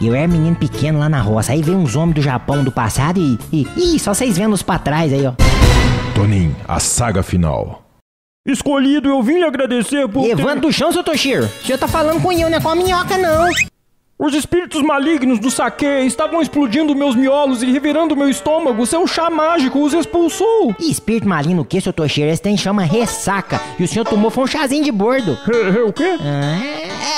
Eu era menino pequeno lá na roça. Aí veio uns homens do Japão do passado e. e ih, só vocês vendo os pra trás aí, ó. Tonin, a saga final. Escolhido, eu vim lhe agradecer por. ter- Levanta do chão, seu Toshiro. O senhor tá falando com eu, não é com a minhoca, não. Os espíritos malignos do saque estavam explodindo meus miolos e revirando meu estômago. Seu chá mágico os expulsou. Ih, espírito maligno o que, seu Toshiro? Esse tem chama ressaca. E o senhor tomou foi um chazinho de bordo. É, é, o quê? Ah,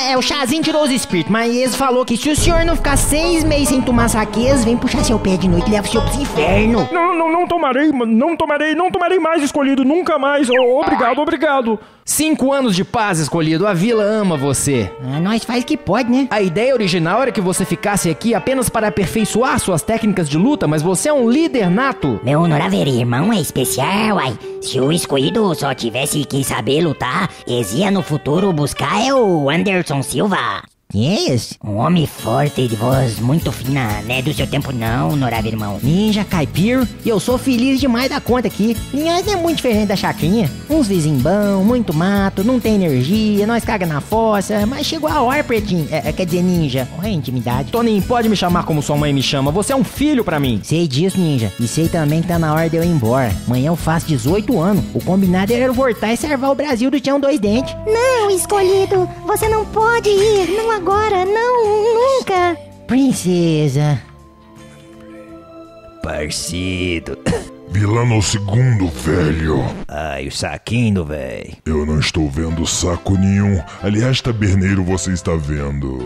é, é, o chazinho tirou os espíritos, mas eles falou que se o senhor não ficar seis meses sem tomar saqueias, vem puxar seu pé de noite e leva o senhor pro inferno. Não, não, não tomarei, não tomarei, não tomarei mais escolhido, nunca mais. Oh, obrigado, obrigado. Cinco anos de paz, escolhido. A vila ama você. Ah, nós faz o que pode, né? A ideia original era que você ficasse aqui apenas para aperfeiçoar suas técnicas de luta, mas você é um líder nato. Meu honorável irmão é especial, ai. Se o escolhido só tivesse que saber lutar, eles ia no futuro buscar é o Anderson Silva. Quem é esse? Um homem forte de voz muito fina, não é do seu tempo não, honorável irmão. Ninja Caipira, e eu sou feliz demais da conta aqui. Linhares é muito diferente da chacrinha. Uns vizinhos bons, muito mato, não tem energia, nós caga na fossa, mas chegou a hora, pretinho. É, é, quer dizer, ninja. Olha a intimidade. Toninho, pode me chamar como sua mãe me chama. Você é um filho pra mim. Sei disso, ninja. E sei também que tá na hora de eu ir embora. Amanhã eu faço 18 anos. O combinado era eu voltar e salvar o Brasil do Tião Dois Dentes. Não, escolhido, você não pode ir, não agora, não, nunca. Princesa. Parcido. Vilano segundo, velho. Ai, o saquinho, véi. Eu não estou vendo saco nenhum. Aliás, taberneiro, você está vendo.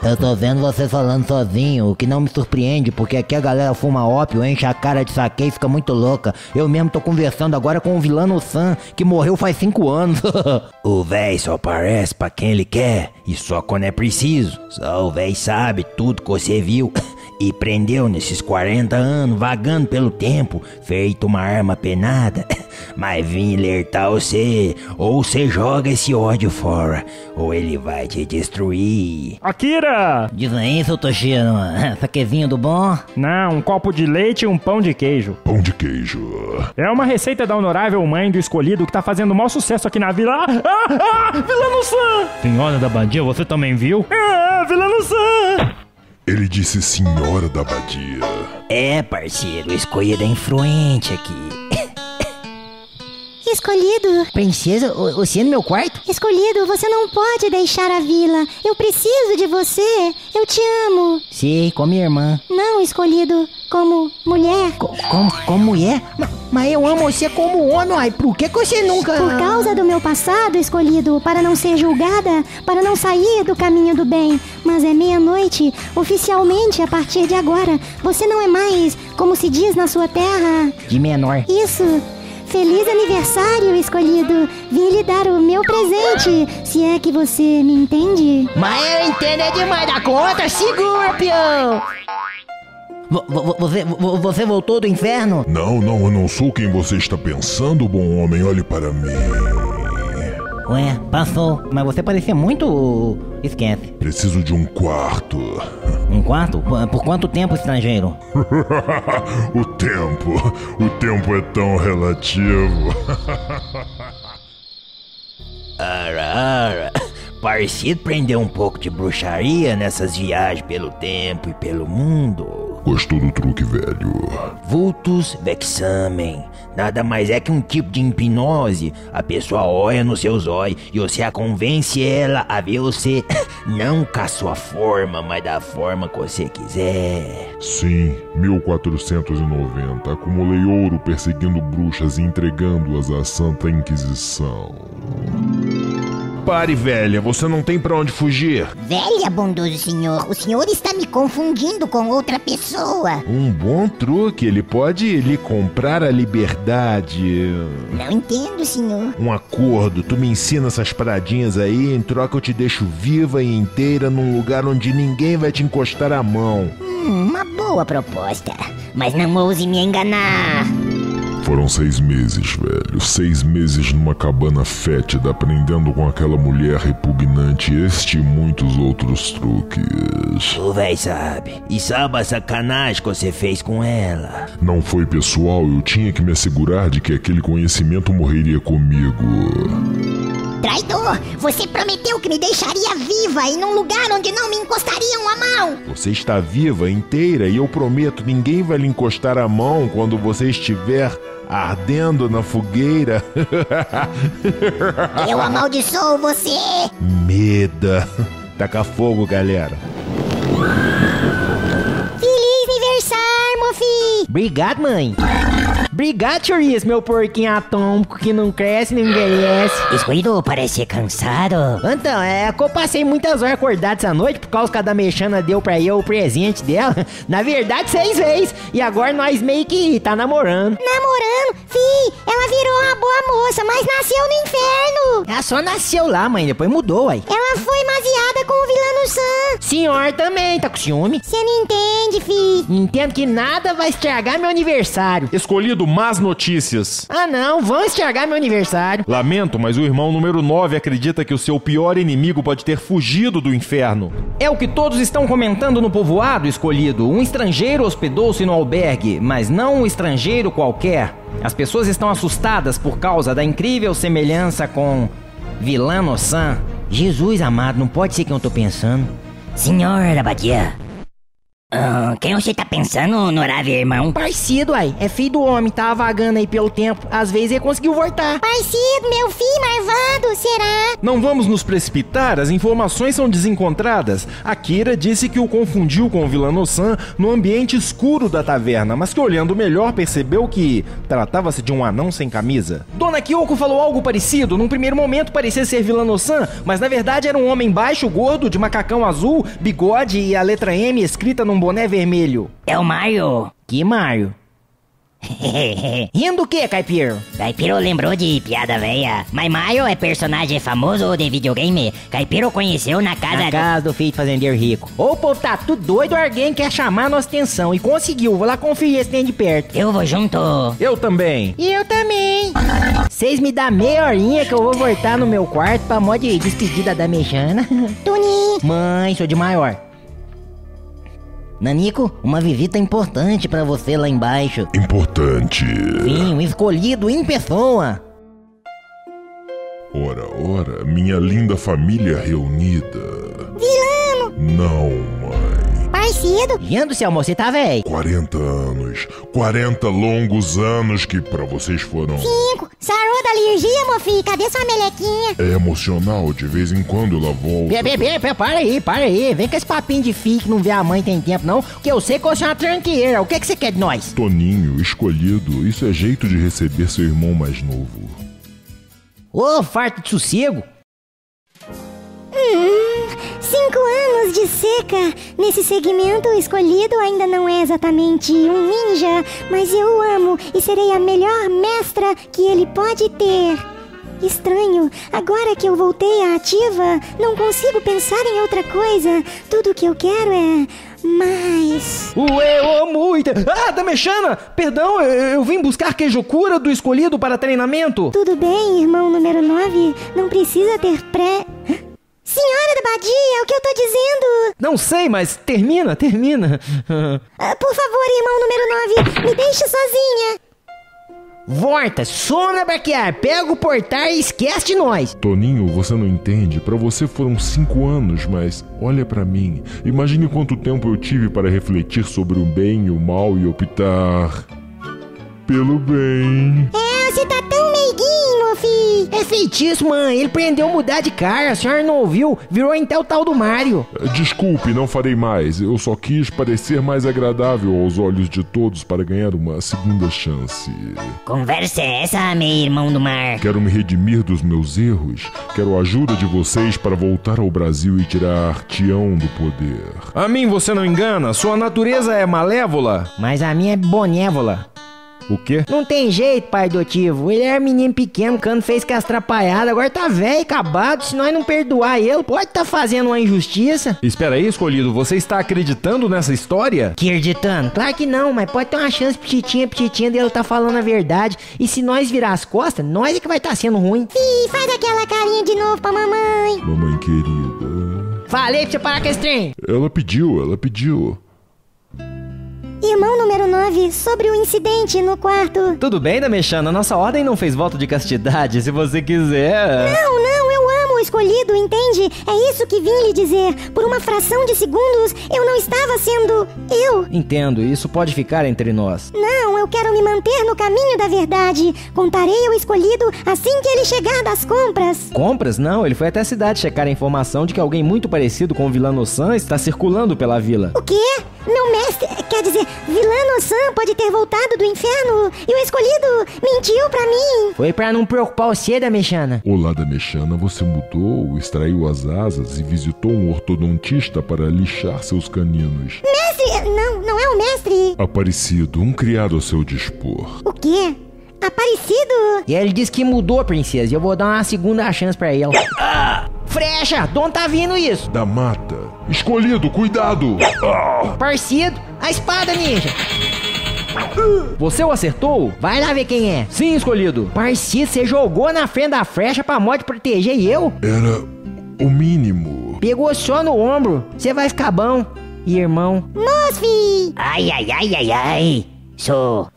Eu tô vendo você falando sozinho, o que não me surpreende, porque aqui a galera fuma ópio, enche a cara de saque e fica muito louca. Eu mesmo tô conversando agora com o vilano Sam, que morreu faz cinco anos. O véi só aparece pra quem ele quer e só quando é preciso. Só o véi sabe tudo que você viu e prendeu nesses 40 anos vagando pelo tempo, feito uma arma penada. Mas vim alertar você, ou você joga esse ódio fora, ou ele vai te destruir. Akira! Diz aí, seu Toshiro, saquezinho do bom? Não, um copo de leite e um pão de queijo. Pão de queijo. É uma receita da honorável mãe do escolhido que tá fazendo maior sucesso aqui na vila. Ah, ah, ah vilano Sam! Senhora da Badia, você também viu? É, vilano Sam! Ele disse senhora da abadia. É, parceiro, escolhida é influente aqui. Escolhido, Princesa, você no meu quarto? escolhido, você não pode deixar a vila. Eu preciso de você. Eu te amo. Sei, como irmã. Não, escolhido, como mulher. Co- como, como mulher? Ma- Mas eu amo você como homem, ai, por que, que você nunca... Por causa do meu passado, escolhido, para não ser julgada, para não sair do caminho do bem. Mas é meia-noite, oficialmente, a partir de agora, você não é mais, como se diz na sua terra. De menor. Isso. Feliz aniversário, escolhido. Vim lhe dar o meu presente, se é que você me entende. Mas eu entendo é demais da conta, segura, peão! Vo- vo- Você, vo- você voltou do inferno? Não, não, eu não sou quem você está pensando, bom homem. Olhe para mim. Ué, passou. Mas você parecia muito... Esquece. Preciso de um quarto. Um quarto? Por por quanto tempo, estrangeiro? o tempo. O tempo é tão relativo. Ara, ara. Parecido prender um pouco de bruxaria nessas viagens pelo tempo e pelo mundo. Gostou do truque, velho? Vultus vexamen. Nada mais é que um tipo de hipnose. A pessoa olha nos seus olhos e você a convence ela a ver você não com a sua forma, mas da forma que você quiser. Sim, 1490. Acumulei ouro perseguindo bruxas e entregando-as à Santa Inquisição. Pare, velha, você não tem pra onde fugir. Velha, bondoso senhor, o senhor está me confundindo com outra pessoa. Um bom truque, ele pode lhe comprar a liberdade. Não entendo, senhor. Um acordo, tu me ensina essas paradinhas aí, em troca eu te deixo viva e inteira num lugar onde ninguém vai te encostar a mão. Hum, uma boa proposta. Mas não ouse me enganar. Foram seis meses, velho. Seis meses numa cabana fétida, aprendendo com aquela mulher repugnante este e muitos outros truques. O véi sabe. E sabe a sacanagem que você fez com ela. Não foi pessoal, eu tinha que me assegurar de que aquele conhecimento morreria comigo. Traidor, você prometeu que me deixaria viva e num lugar onde não me encostariam a mão. Você está viva, inteira, e eu prometo, ninguém vai lhe encostar a mão quando você estiver ardendo na fogueira. Eu amaldiçoo você. Meda. Taca fogo, galera. Feliz aniversário, mofi! Obrigado, mãe. Obrigado, Chorizo, meu porquinho atômico que não cresce nem envelhece. Escolhido parece ser cansado. Então, é que eu passei muitas horas acordado essa noite por causa que a da Mexana deu pra eu o presente dela. Na verdade, seis vezes. E agora nós meio que tá namorando. Namorando? Fi, ela virou uma boa moça, mas nasceu no inferno! Ela só nasceu lá, mãe, depois mudou, uai. Ela foi maziada com o vilano Sam! Senhor também tá com ciúme. Você não entende, fi! Entendo que nada vai estragar meu aniversário. Escolhido más notícias. Ah, não, vão estragar meu aniversário. Lamento, mas o irmão número 9 acredita que o seu pior inimigo pode ter fugido do inferno. É o que todos estão comentando no povoado escolhido. Um estrangeiro hospedou-se no albergue, mas não um estrangeiro qualquer. As pessoas estão assustadas por causa da incrível semelhança com Vilano San. Jesus amado, não pode ser quem eu tô pensando. Senhor Abadia. Ah, quem você tá pensando, honorável irmão? Parecido, uai. É filho do homem, tava vagando aí pelo tempo. Às vezes ele conseguiu voltar. Parecido, meu filho marvado, será? Não vamos nos precipitar, as informações são desencontradas. Akira disse que o confundiu com o Vilano-san no ambiente escuro da taverna, mas que olhando melhor percebeu que tratava-se de um anão sem camisa. Dona Kyoko falou algo parecido. Num primeiro momento parecia ser Vilano-san, mas na verdade era um homem baixo, gordo, de macacão azul, bigode e a letra M escrita num boné vermelho. É o Mario. Que Mario? Rindo o que, Caipiro? Caipiro lembrou de piada velha. Mas Mario é personagem famoso de videogame. Caipiro conheceu na casa Na do... casa do filho de fazendeiro rico. Ô, povo tá tudo doido, alguém quer chamar nossa atenção. E conseguiu, vou lá conferir se tem de perto. Eu vou junto. Eu também. E eu também. Vocês me dão meia horinha que eu vou voltar no meu quarto pra mó de despedida da mexana. Toninho, Mãe, sou de maior. Nanico, uma visita importante pra você lá embaixo. Importante. Sim, um escolhido em pessoa. Ora, ora, minha linda família reunida. vilano! Não, mãe. Parecido! Gendo, seu amor, você tá velho. 40 anos. 40 longos anos que pra vocês foram. Cinco! Sarou da alergia, mofi! Cadê sua melequinha? É emocional, de vez em quando ela volta. Bê, bê, bê, bê, para aí, para aí. Vem com esse papinho de filho que não vê a mãe tem tempo, não. Que eu sei que você é uma tranqueira. O que, que você quer de nós? Toninho, escolhido, isso é jeito de receber seu irmão mais novo. Ô, farto de sossego. Hum, cinco anos de seca. Nesse segmento, o escolhido ainda não é exatamente um ninja, mas eu amo e serei a melhor mestra que ele pode ter. Estranho, agora que eu voltei à ativa, não consigo pensar em outra coisa. Tudo que eu quero é mais. Ué, ô, muita. Ah, da Mexana! Perdão, eu, eu vim buscar queijo cura do escolhido para treinamento. Tudo bem, irmão número 9, não precisa ter pré. Senhora da Badia, é o que eu tô dizendo? Não sei, mas termina, termina. Ah, por favor, irmão número 9, me deixe sozinha. Volta, sona braquear, pega o portar e esquece de nós. Toninho, você não entende. Pra você foram cinco anos, mas olha pra mim. Imagine quanto tempo eu tive para refletir sobre o bem e o mal e optar pelo bem. É, você tá É feitiço, mãe. Ele prendeu mudar de cara. A senhora não ouviu? Virou então o tal do Mario. Desculpe, não farei mais. Eu só quis parecer mais agradável aos olhos de todos para ganhar uma segunda chance. Conversa é essa, meu irmão do mar? Quero me redimir dos meus erros. Quero a ajuda de vocês para voltar ao Brasil e tirar Tião do poder. A mim você não engana, sua natureza é malévola. Mas a minha é bonévola. O quê? Não tem jeito, pai adotivo. Ele era menino pequeno, quando fez que as atrapalhadas. Agora tá velho, acabado. Se nós não perdoar ele, pode tá fazendo uma injustiça. Espera aí, escolhido, você está acreditando nessa história? Que acreditando? Claro que não, mas pode ter uma chance petitinha, petitinha dele tá falando a verdade. E se nós virar as costas, nós é que vai estar tá sendo ruim. Fi, faz aquela carinha de novo pra mamãe. Mamãe querida. Falei pra você parar com esse trem. Ela pediu, ela pediu. Irmão número 9, sobre o incidente no quarto. Tudo bem, da Mexana? Nossa ordem não fez voto de castidade. Se você quiser. Não, não, escolhido, entende? É isso que vim lhe dizer. Por uma fração de segundos, eu não estava sendo eu. Entendo, isso pode ficar entre nós. Não, eu quero me manter no caminho da verdade. Contarei ao escolhido assim que ele chegar das compras. Compras? Não, ele foi até a cidade checar a informação de que alguém muito parecido com o vilano San está circulando pela vila. O quê? Meu mestre, quer dizer, vilano Sam pode ter voltado do inferno e o escolhido mentiu pra mim. Foi pra não preocupar você, da mexana. Olá, da mexana, você mudou, extraiu as asas e visitou um ortodontista para lixar seus caninos. Mestre, não, não é o mestre. Aparecido, um criado ao seu dispor. O quê? Aparecido? E ele disse que mudou, princesa, e eu vou dar uma segunda chance pra ele. Ah! Frecha, onde tá vindo isso? Da mata. Escolhido, cuidado! Parecido, a espada ninja. Você o acertou? Vai lá ver quem é. Sim, escolhido. Parecido, você jogou na frente da frecha pra morte proteger e eu? Era o mínimo. Pegou só no ombro. Você vai ficar bom, irmão. Mosfi! Ai, ai, ai, ai, ai. Sou.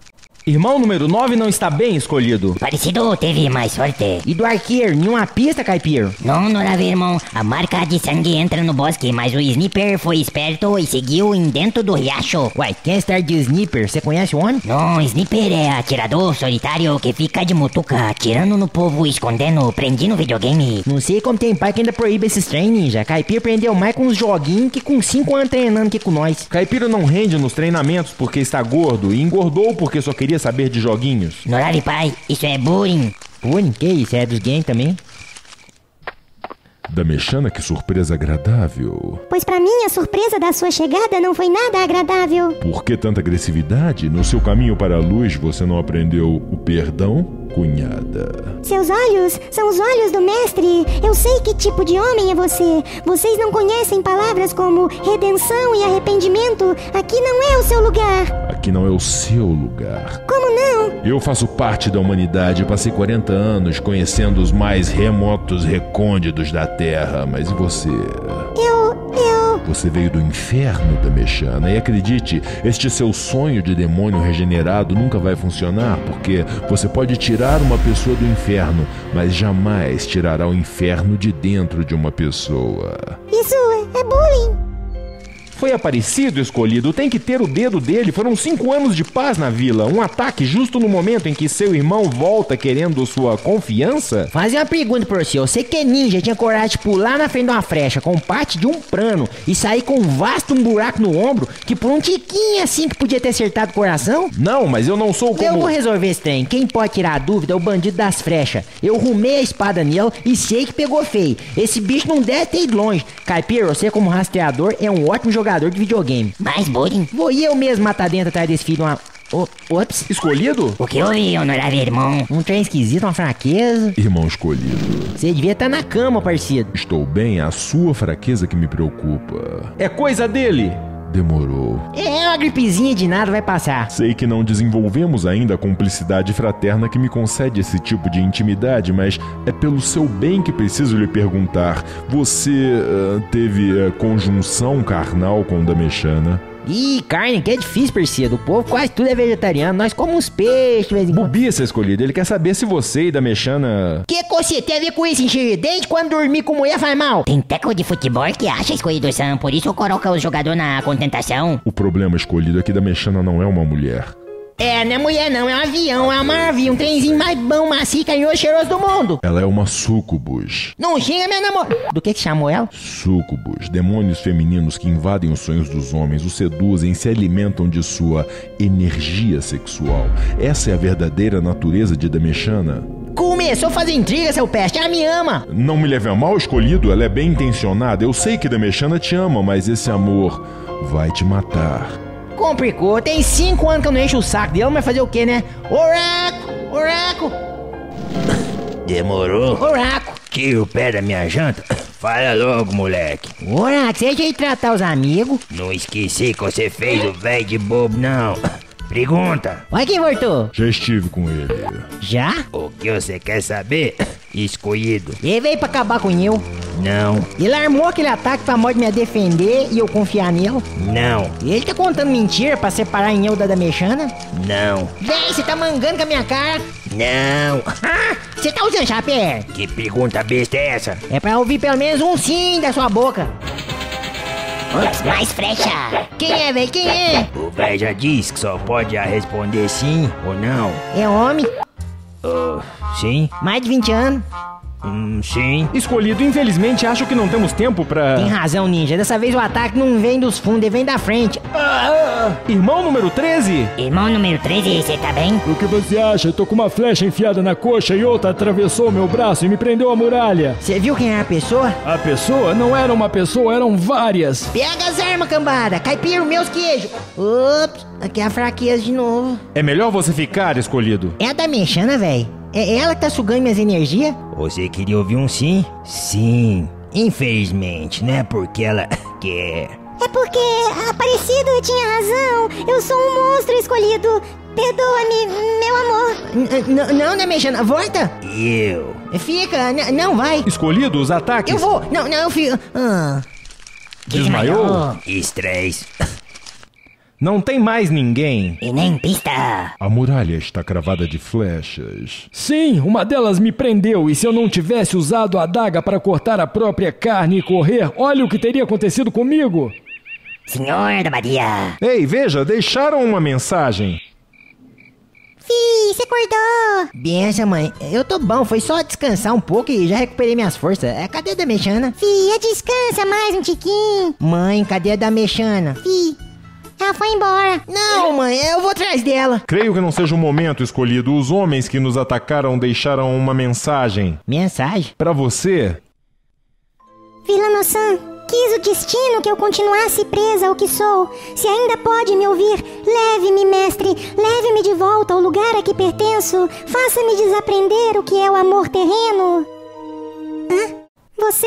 Irmão número 9 não está bem escolhido. Parecido teve mais sorte. E do arqueiro, nenhuma pista, caipiro? Não, não era irmão. A marca de sangue entra no bosque, mas o sniper foi esperto e seguiu em dentro do riacho. Uai, quem estar de sniper? Você conhece o homem? Não, sniper é atirador solitário que fica de mutuca, atirando no povo, escondendo, prendendo videogame. Não sei como tem pai que ainda proíbe esses trem, ninja. Caipiro prendeu mais com uns joguinhos que com 5 anos treinando aqui com nós. Caipiro não rende nos treinamentos porque está gordo e engordou porque só queria saber de joguinhos. Norari pai, isso é bullying. Bullying? Que isso? É dos games também? Da mexana, que surpresa agradável. Pois pra mim a surpresa da sua chegada não foi nada agradável. Por que tanta agressividade? No seu caminho para a luz você não aprendeu o perdão? Cunhada. Seus olhos são os olhos do mestre. Eu sei que tipo de homem é você. Vocês não conhecem palavras como redenção e arrependimento. Aqui não é o seu lugar. Aqui não é o seu lugar. Como não? Eu faço parte da humanidade. Passei 40 anos conhecendo os mais remotos recônditos da Terra. Mas e você? Eu. eu. Você veio do inferno da Mexana. E acredite, este seu sonho de demônio regenerado nunca vai funcionar, porque você pode tirar uma pessoa do inferno, mas jamais tirará o inferno de dentro de uma pessoa. Isso é bullying. Foi Aparecido escolhido, tem que ter o dedo dele. Foram cinco anos de paz na vila. Um ataque justo no momento em que seu irmão volta querendo sua confiança? Fazer uma pergunta pra você. Você que é ninja, tinha coragem de pular na frente de uma frecha com parte de um prano e sair com um vasto um buraco no ombro que por um tiquinho assim que podia ter acertado o coração? Não, mas eu não sou como... Eu vou resolver esse trem. Quem pode tirar a dúvida é o bandido das frechas. Eu rumei a espada nele e sei que pegou feio. Esse bicho não deve ter ido longe. Caipira, você como rastreador é um ótimo jogador jogador de videogame. Mais bullying? Vou eu mesmo matar dentro atrás desse filho uma. Oh, ops. Escolhido? O que houve, honorável irmão? Um trem esquisito, uma fraqueza. Irmão escolhido. Você devia estar na cama, parceiro. Estou bem, é a sua fraqueza que me preocupa. É coisa dele. Demorou. É uma gripezinha de nada, vai passar. Sei que não desenvolvemos ainda a cumplicidade fraterna que me concede esse tipo de intimidade, mas é pelo seu bem que preciso lhe perguntar: você uh, teve uh, conjunção carnal com Damechana? Ih, carne que é difícil, Percedo. O povo quase tudo é vegetariano. Nós comemos uns peixes de vez em quando. Bubiça escolhido. Ele quer saber se você e da Mexana. Que você tem a ver com isso, enxerga? Desde quando dormir com mulher faz mal? Tem teco de futebol que acha escolhido Sam, por isso coloca o jogador na contentação. O problema escolhido é que da Mexana não é uma mulher. É, não é mulher não, é um avião, é uma nave, um trenzinho mais bom, macio, carinhoso, cheiroso do mundo. Ela é uma sucubus. Não xinga minha namorada. Do que que chamou ela? Sucubus, demônios femininos que invadem os sonhos dos homens, os seduzem, se alimentam de sua energia sexual. Essa é a verdadeira natureza de Damechana. Começou a fazer intriga, seu peste. Ela me ama. Não me leve a mal, escolhido. Ela é bem intencionada. Eu sei que Damechana te ama, mas esse amor vai te matar. Complicou. Tem cinco anos que eu não encho o saco dele, mas fazer o quê, né? Oraco! Oraco! Demorou? Oraco! Tira o pé da minha janta. Fala logo, moleque. Oraco, você de tratar os amigos. Não esqueci que você fez o velho de bobo, não. Pergunta. Olha quem voltou. Já estive com ele. Já? O que você quer saber? Escolhido. Ele veio pra acabar com eu. Não, Ele armou aquele ataque pra mod me defender e eu confiar nele. não, Ele tá contando mentira pra separar em eu da Damexana. não, Véi, você tá mangando com a minha cara. não. Ah, você tá usando chapéu? Que pergunta besta é essa? É pra ouvir pelo menos um sim da sua boca. Mais frecha. Quem é, véi? Quem é? O velho já disse que só pode responder sim ou não. É homem, Sim? mais de 20 anos. Hum, sim. Escolhido, infelizmente, acho que não temos tempo pra. Tem razão, ninja. Dessa vez o ataque não vem dos fundos, ele vem da frente. Irmão número 13? Irmão número 13, você tá bem? O que você acha? Eu tô com uma flecha enfiada na coxa e outra atravessou meu braço e me prendeu a muralha. Você viu quem é a pessoa? A pessoa não era uma pessoa, eram várias. Pega as armas, cambada. Caipira, meus queijos. Ops, aqui é a fraqueza de novo. É melhor você ficar, escolhido. É a da mexana, véi. É ela que tá sugando minhas energias? Você queria ouvir um sim? Sim. Infelizmente, não é porque ela quer. É porque Aparecido tinha razão. Eu sou um monstro escolhido. Perdoa-me, meu amor. N- n- Não, da mexana. Volta. Eu. Fica. N- Não, vai. Escolhido, os ataques. Eu vou. Não, não, eu fico. Ah. Desmaiou? Estresse. Não tem mais ninguém. E nem pista. A muralha está cravada de flechas. Sim, uma delas me prendeu e se eu não tivesse usado a adaga para cortar a própria carne e correr, olha o que teria acontecido comigo. Senhor da Badia. Ei, veja, deixaram uma mensagem. Fi, você acordou. Benção, mãe. Eu tô bom. Foi só descansar um pouco e já recuperei minhas forças. É, cadê a da mexana? Fia, descansa mais um tiquinho. Mãe, cadê a da mexana? Fi, ela foi embora. Não, mãe. Eu vou atrás dela. Creio que não seja o momento escolhido. Os homens que nos atacaram deixaram uma mensagem. Mensagem? Pra você, Vilano-san, quis o destino que eu continuasse presa ao que sou. Se ainda pode me ouvir, leve-me, mestre, leve-me de volta ao lugar a que pertenço. Faça-me desaprender o que é o amor terreno. Hã? Você?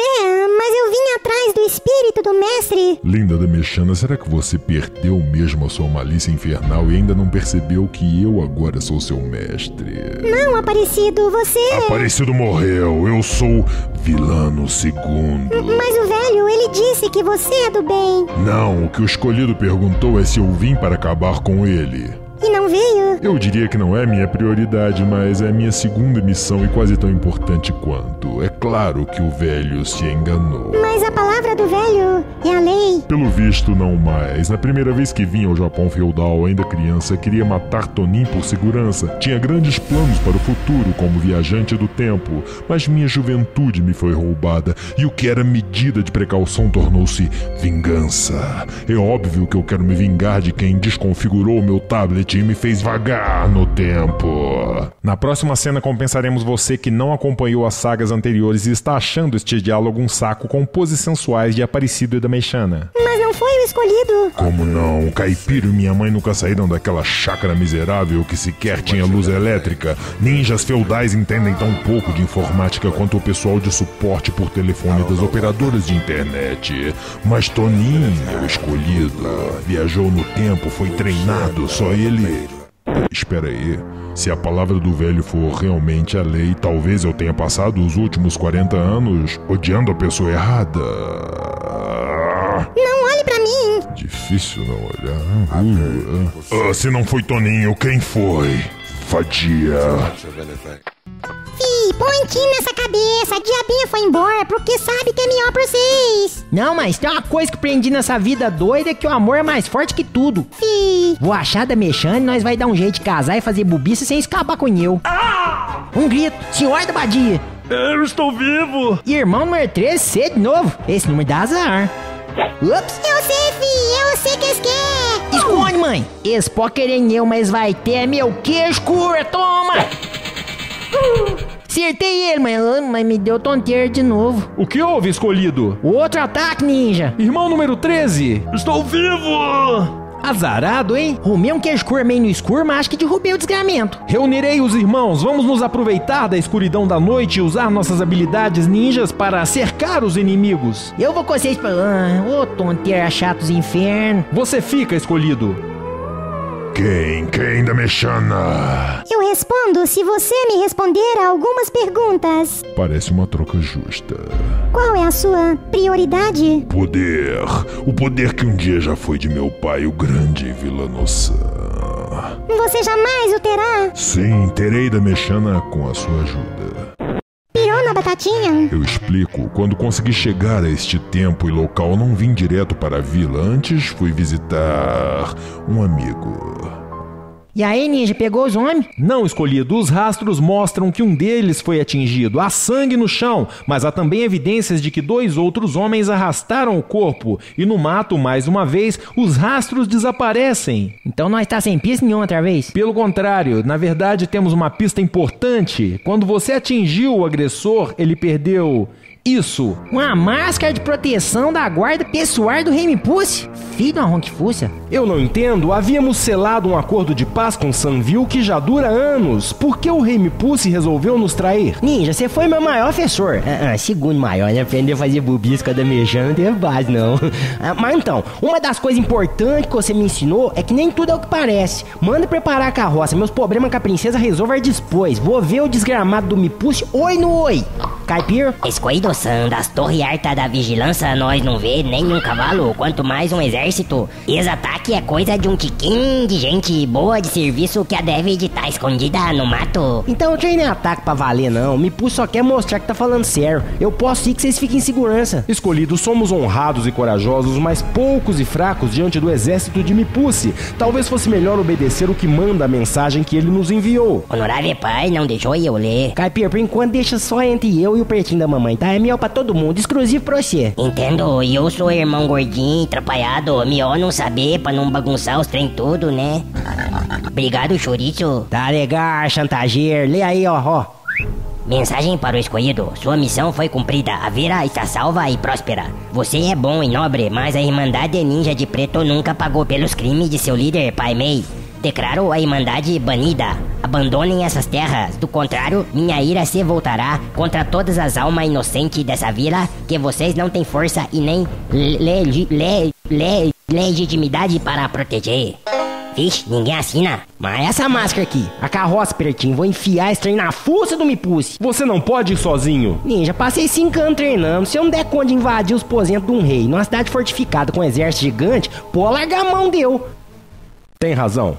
Mas eu vim atrás do espírito do mestre. Linda Damechana, será que você perdeu mesmo a sua malícia infernal e ainda não percebeu que eu agora sou seu mestre? Não, Aparecido, você. Aparecido morreu, eu sou vilano segundo. Mas o velho, ele disse que você é do bem. Não, o que o escolhido perguntou é se eu vim para acabar com ele. E não veio? Eu diria que não é minha prioridade, mas é minha segunda missão e quase tão importante quanto. É claro que o velho se enganou. Mas a palavra do velho é a lei. Pelo visto, não mais. Na primeira vez que vim ao Japão feudal, ainda criança, queria matar Tonin por segurança. Tinha grandes planos para o futuro como viajante do tempo, mas minha juventude me foi roubada e o que era medida de precaução tornou-se vingança. É óbvio que eu quero me vingar de quem desconfigurou meu tablet me fez vagar no tempo. Na próxima cena compensaremos você que não acompanhou as sagas anteriores e está achando este diálogo um saco com poses sensuais de Aparecido e da Meixana. Mas não foi o escolhido. Como não? Caipira e minha mãe nunca saíram daquela chácara miserável que sequer tinha luz elétrica. Ninjas feudais entendem tão pouco de informática quanto o pessoal de suporte por telefone das operadoras de internet. Mas Toninho, o escolhido, viajou no tempo, foi treinado, só ele. Espera aí. Se a palavra do velho for realmente a lei, talvez eu tenha passado os últimos 40 anos odiando a pessoa errada. Não olhe pra mim. Difícil não olhar. Uh, ah, se não foi Toninho, quem foi? Vadia. Fi, põe nessa cabeça. A diabinha foi embora porque sabe que é melhor pra vocês. Não, mas tem uma coisa que prendi nessa vida doida é que o amor é mais forte que tudo. Vou achar da mexana e nós vai dar um jeito de casar e fazer bobiça sem escapar com eu. Um grito, senhor da Badia. Eu estou vivo! Irmão número 13, C de novo. Esse número dá azar. Ups. eu sei, fi, eu sei que eles querem. Esconde, mãe. Eles podem querer eu, mas vai ter meu queijo cura, toma! Acertei ele, mas, ah, mas me deu tonteira de novo. O que houve, escolhido? Outro ataque, ninja. Irmão número 13. Estou vivo! Azarado, hein? Rumei um queijo meio no escuro, mas acho que derrubei o desgramento. Reunirei os irmãos, vamos nos aproveitar da escuridão da noite e usar nossas habilidades ninjas para cercar os inimigos. Eu vou com vocês pra... Ah, ô tonteira chatos inferno. Você fica, escolhido. Quem? Quem da Mexana? Eu respondo se você me responder a algumas perguntas. Parece uma troca justa. Qual é a sua prioridade? Poder. O poder que um dia já foi de meu pai, o grande Vilanosan. Você jamais o terá. Sim, terei da Mexana com a sua ajuda. Batatinha? Eu explico. Quando consegui chegar a este tempo e local, não vim direto para a vila. Antes fui visitar um amigo. E aí, ninja, pegou os homens? Não, escolhido, os rastros mostram que um deles foi atingido. Há sangue no chão, mas há também evidências de que dois outros homens arrastaram o corpo. E no mato, mais uma vez, os rastros desaparecem. Então nós tá sem pista nenhuma outra vez? Pelo contrário, na verdade temos uma pista importante. Quando você atingiu o agressor, ele perdeu isso. Uma máscara de proteção da guarda pessoal do Remy Pussy? Filho da Ronquifúcia. Eu não entendo. Havíamos selado um acordo de paz com Sanville que já dura anos. Por que o Remy Pussy resolveu nos trair? Ninja, você foi meu maior professor. Ah, ah, segundo maior, né? Aprender a fazer bubisca da mejana não teve base, não. Ah, mas então, uma das coisas importantes que você me ensinou é que nem tudo é o que parece. Manda preparar a carroça. Meus problemas com a princesa resolver depois. Vou ver o desgramado do Mipussy oi no oi. Caipir? Escoído San, das torres altas da vigilância nós não vê nenhum cavalo, quanto mais um exército. Esse ataque é coisa de um tiquinho de gente boa de serviço que a deve de tá escondida no mato. Então o trem não é ataque pra valer, não. Mipussy só quer mostrar que tá falando sério. Eu posso ir que vocês fiquem em segurança. Escolhidos, somos honrados e corajosos, mas poucos e fracos diante do exército de Mipussy. Talvez fosse melhor obedecer o que manda a mensagem que ele nos enviou. Honorável pai, não deixou eu ler. Caipir, por enquanto deixa só entre eu e o pertinho da mamãe, tá? É miau pra todo mundo, exclusivo pra você. Entendo, e eu sou irmão gordinho, atrapalhado, melhor não saber pra não bagunçar os trem tudo, né? Obrigado, chouriço. Tá legal, chantageiro. Lê aí, ó, ó. Mensagem para o escolhido. Sua missão foi cumprida. A Vira está salva e próspera. Você é bom e nobre, mas a Irmandade Ninja de Preto nunca pagou pelos crimes de seu líder, Pai Mei. Declaro a Irmandade banida. Abandonem essas terras. Do contrário, minha ira se voltará contra todas as almas inocentes dessa vila que vocês não têm força e nem le le le le legitimidade para proteger. Vixe, ninguém assina. Mas essa máscara aqui, a carroça, Pertinho, vou enfiar esse trem na fuça do Mipussy. Você não pode ir sozinho. Ninja, passei cinco anos treinando. Se eu não der conta de invadir os posentos de um rei numa cidade fortificada com um exército gigante, pô, largar a mão deu. Tem razão.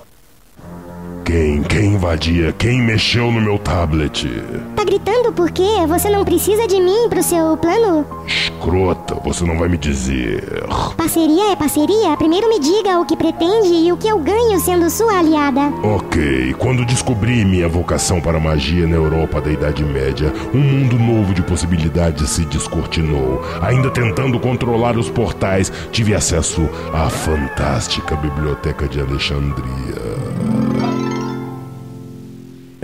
Quem? Quem invadia? Quem mexeu no meu tablet? Tá gritando por quê? Você não precisa de mim pro seu plano? Escrota, você não vai me dizer. Parceria é parceria. Primeiro me diga o que pretende e o que eu ganho sendo sua aliada. Ok, quando descobri minha vocação para magia na Europa da Idade Média, um mundo novo de possibilidades se descortinou. Ainda tentando controlar os portais, tive acesso à fantástica Biblioteca de Alexandria.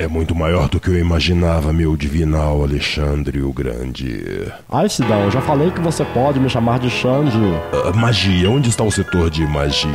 É muito maior do que eu imaginava, meu divinal Alexandre o Grande. Ai, Sidão, eu já falei que você pode me chamar de Xande. Ah, magia, onde está o setor de magia?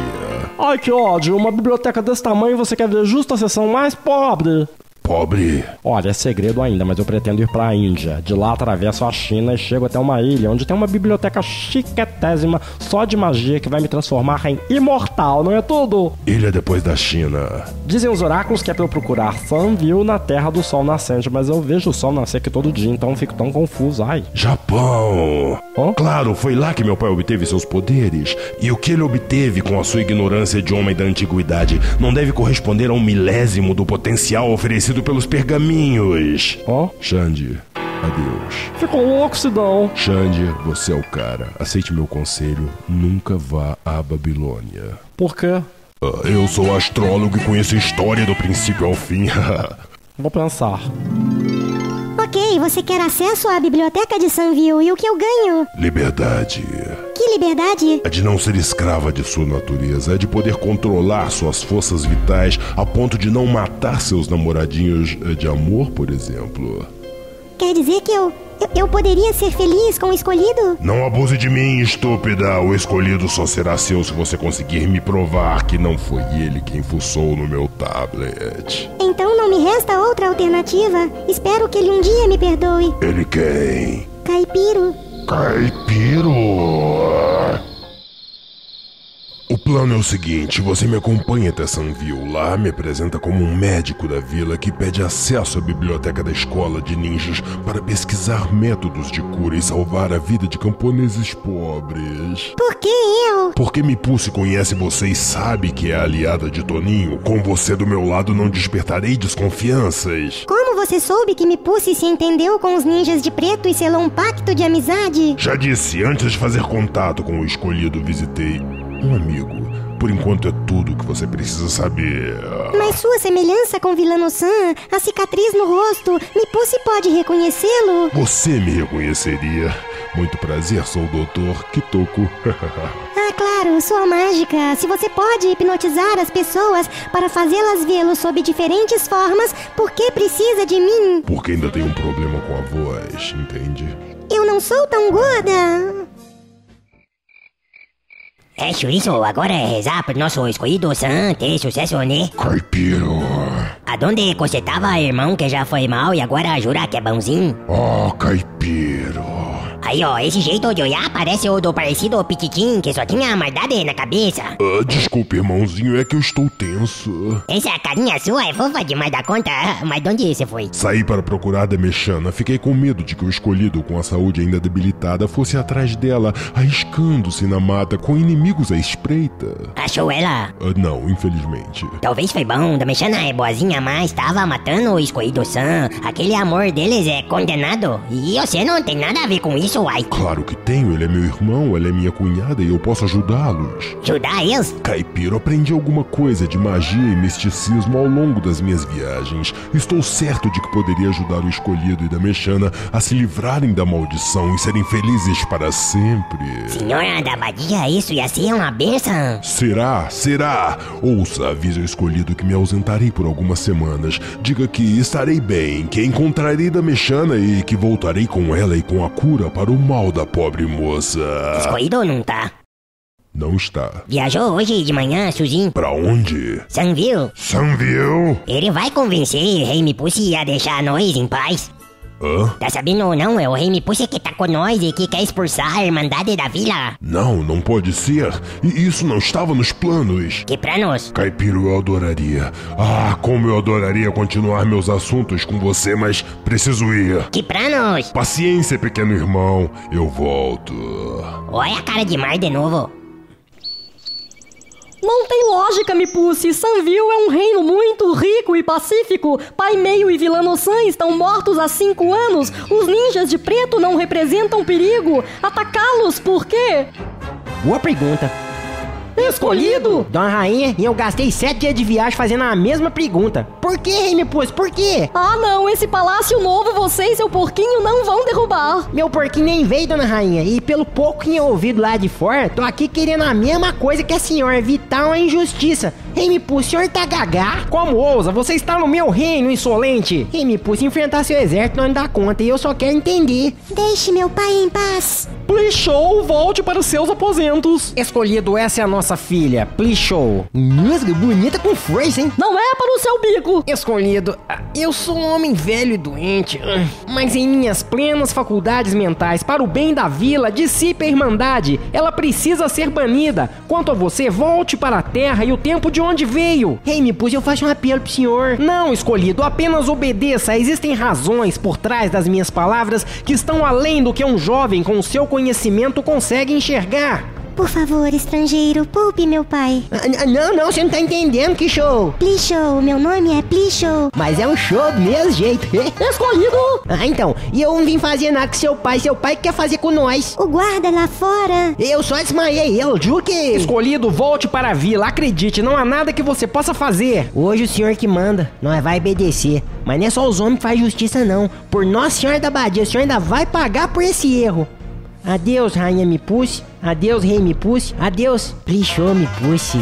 Ai, que ódio, uma biblioteca desse tamanho você quer ver justo a seção mais pobre. Pobre? Olha, é segredo ainda, mas eu pretendo ir pra Índia. De lá atravesso a China e chego até uma ilha onde tem uma biblioteca chiquetésima só de magia que vai me transformar em imortal, não é tudo? Ilha depois da China. Dizem os oráculos que é pra eu procurar Sunville na terra do sol nascente, mas eu vejo o sol nascer aqui todo dia, então fico tão confuso. Ai. Japão! Hã? Claro, foi lá que meu pai obteve seus poderes. E o que ele obteve com a sua ignorância de homem da antiguidade não deve corresponder a um milésimo do potencial oferecido pelos pergaminhos. Ó. Xande, adeus. Ficou louco, Sidão. Xande, você é o cara. Aceite meu conselho. Nunca vá à Babilônia. Por quê? Ah, eu sou astrólogo e conheço a história do princípio ao fim. Vou pensar. Ok, você quer acesso à biblioteca de Sunville e o que eu ganho? Liberdade. Que liberdade? É de não ser escrava de sua natureza, é de poder controlar suas forças vitais a ponto de não matar seus namoradinhos eh, de amor, por exemplo. Quer dizer que eu, eu, eu poderia ser feliz com o escolhido? Não abuse de mim, estúpida. O escolhido só será seu se você conseguir me provar que não foi ele quem fuçou no meu tablet. Então não me resta outra alternativa. Espero que ele um dia me perdoe. Ele quem? Caipiro. Caipiro. O plano é o seguinte: você me acompanha até Sanville. Lá me apresenta como um médico da vila que pede acesso à biblioteca da escola de ninjas para pesquisar métodos de cura e salvar a vida de camponeses pobres. Por que eu? Porque Mipulse conhece você e sabe que é aliada de Toninho. Com você do meu lado não despertarei desconfianças. Como você soube que me puse se entendeu com os ninjas de preto e selou um pacto de amizade? Já disse, antes de fazer contato com o escolhido, visitei um amigo. Por enquanto é tudo o que você precisa saber. Mas sua semelhança com Vilano-san, a cicatriz no rosto, Mipuse pode reconhecê-lo? Você me reconheceria. Muito prazer, sou o Dr. Kitoko. Ah, claro, sua mágica. Se você pode hipnotizar as pessoas para fazê-las vê-lo sob diferentes formas, por que precisa de mim? Porque ainda tem um problema com a voz, entende? Eu não sou tão gorda. É isso, agora é rezar pro nosso escolhido San ter sucesso, né? Caipiro. Aonde você tava, irmão, que já foi mal e agora jura que é bonzinho? Oh, caipiro. Aí, ó, esse jeito de olhar parece o do parecido Pititim, que só tinha maldade na cabeça. Ah, desculpe, irmãozinho, é que eu estou tenso. Essa carinha sua é fofa demais da conta. Mas de onde você foi? Saí para procurar a Mexana. Fiquei com medo de que o escolhido, com a saúde ainda debilitada, fosse atrás dela, arriscando-se na mata com inimigos à espreita. Achou ela? Ah, não, infelizmente. Talvez foi bom, da Mexana é boazinha, mas tava matando o escolhido Sam. Aquele amor deles é condenado. E você não tem nada a ver com isso, uai. Claro que tenho, ele é meu irmão, ela é minha cunhada e eu posso ajudá-los. Ajudar eles? Caipiro, aprendi alguma coisa de magia e misticismo ao longo das minhas viagens. Estou certo de que poderia ajudar o escolhido e da Mexana a se livrarem da maldição e serem felizes para sempre. Senhora da Badia, isso ia ser uma benção. Será? Será? Ouça, avise ao escolhido que me ausentarei por algumas semanas. Diga que estarei bem, que encontrarei da Mexana e que voltarei com ela e com a cura para o mal da pobre moça. Escolhido não tá. Não está. Viajou hoje de manhã, Suzinho. Pra onde? Sanville. Sanville? Ele vai convencer Rei Mipucci a deixar nós em paz. Hã? Tá sabendo ou não? É o Rei Mipucci que tá com nós e que quer expulsar a Irmandade da Vila. Não, não pode ser. E isso não estava nos planos. Que planos? Caipiro, eu adoraria. Ah, como eu adoraria continuar meus assuntos com você, mas preciso ir. Que planos? Paciência, pequeno irmão. Eu volto. Olha a cara de mar de novo. Não tem lógica, Mipucci. Sanville é um reino muito rico e pacífico. Pai Meio e Vilano-san estão mortos há cinco anos. Os ninjas de preto não representam perigo. Atacá-los por quê? Boa pergunta. Escolhido? Dona Rainha, e eu gastei sete dias de viagem fazendo a mesma pergunta. Por que, Rei Mipus? Por quê? Ah, não. Esse palácio novo você e seu porquinho não vão derrubar. Meu porquinho nem veio, Dona Rainha, e pelo pouco que eu ouvido lá de fora, tô aqui querendo a mesma coisa que a senhora, evitar uma injustiça. Rei Mipus, o senhor tá gagá? Como ousa? Você está no meu reino, insolente! Rei Mipus, enfrentar seu exército não dá conta, e eu só quero entender. Deixe meu pai em paz. Plichou, volte para seus aposentos. Escolhido, essa é a nossa filha, Plichou. Nossa, bonita com força, hein? Não é para o seu bico. Escolhido, eu sou um homem velho e doente, mas em minhas plenas faculdades mentais, para o bem da vila, dissipe a Irmandade. Ela precisa ser banida. Quanto a você, volte para a terra e o tempo de onde veio. Rei Mipus, eu faço um apelo pro senhor. Não, escolhido, apenas obedeça. Existem razões por trás das minhas palavras que estão além do que um jovem com seu conhecimento consegue enxergar. Por favor, estrangeiro, poupe meu pai. Ah, não, não, você não tá entendendo que show. Plichou, meu nome é Plichou. Mas é um show do mesmo jeito. Escolhido. ah, então, e eu não vim fazer nada com seu pai, seu pai que quer fazer com nós. O guarda lá fora. Eu só desmaiei ele, juro que... Escolhido, volte para a vila, acredite, não há nada que você possa fazer. Hoje o senhor que manda, nós vai obedecer. Mas não é só os homens que fazem justiça não. Por Nossa Senhora da Badia, o senhor ainda vai pagar por esse erro. Adeus, rainha Mipusse. Adeus, rei Mipusse. Adeus, Plichou Mipusse.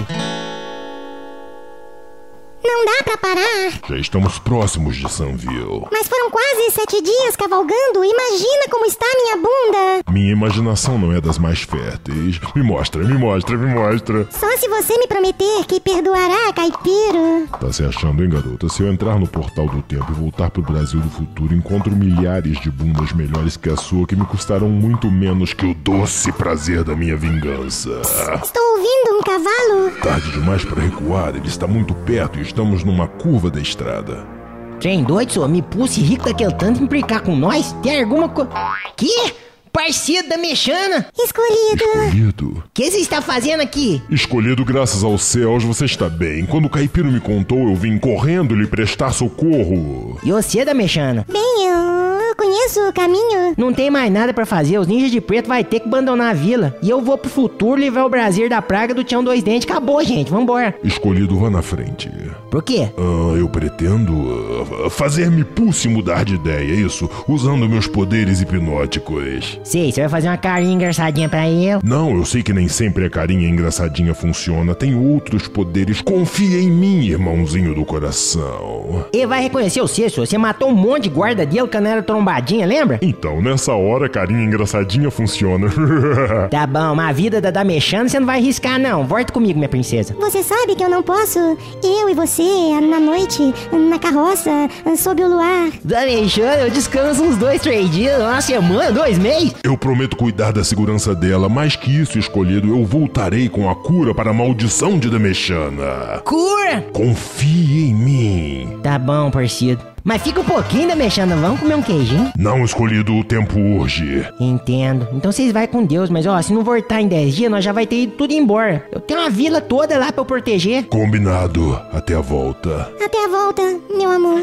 Não dá pra parar. Já estamos próximos de Sanville. Mas foram quase sete dias cavalgando. Imagina como está minha bunda. Minha imaginação não é das mais férteis. Me mostra, me mostra, me mostra. Só se você me prometer que perdoará, caipiro. Tá se achando, hein, garota? Se eu entrar no portal do tempo e voltar pro Brasil do futuro, encontro milhares de bundas melhores que a sua que me custarão muito menos que o doce prazer da minha vingança. Estou ouvindo um cavalo? Tarde demais para recuar, ele está muito perto e estamos numa curva da estrada. Trem doido, senhor. Me pulse rico daquele tanto implicar com nós? Tem alguma coisa. Que? Parceiro da mexana? Escolhido. Escolhido. O que você está fazendo aqui? Escolhido graças aos céus, você está bem. Quando o caipiro me contou, eu vim correndo lhe prestar socorro. E você é da mexana? Bem, eu, conheço o caminho. Não tem mais nada pra fazer, os ninjas de preto vai ter que abandonar a vila. E eu vou pro futuro livrar o Brasil da praga do Tião Dois Dentes. Acabou, gente, vambora. Escolhido, vá na frente. Por quê? Ah, eu pretendo ah, fazer-me pulse mudar de ideia, isso, usando meus poderes hipnóticos. Sei, você vai fazer uma carinha engraçadinha pra eu? Não, eu sei que nem sempre a carinha engraçadinha funciona. Tem outros poderes. Confia em mim, irmãozinho do coração. Ele vai reconhecer o senhor. Você matou um monte de guarda dele que não era trombadinha, lembra? Então, nessa hora, carinha engraçadinha funciona. Tá bom, mas a vida da, da mexana você não vai arriscar, não. Volta comigo, minha princesa. Você sabe que eu não posso. Eu e você, na noite, na carroça, sob o luar. Da mexana, eu descanso uns dois, três dias, uma semana, dois meses. eu prometo cuidar da segurança dela. Mais que isso, escolhido, eu voltarei com a cura para a maldição de Damechana. Cura! Confie em mim. Tá bom, parceiro. Mas fica um pouquinho da mexana, vamos comer um queijinho? Não, escolhido, o tempo urge. Entendo. Então vocês vai com Deus, mas ó, se não voltar em 10 dias, nós já vai ter ido tudo embora. Eu tenho uma vila toda lá pra eu proteger. Combinado. Até a volta. Até a volta, meu amor.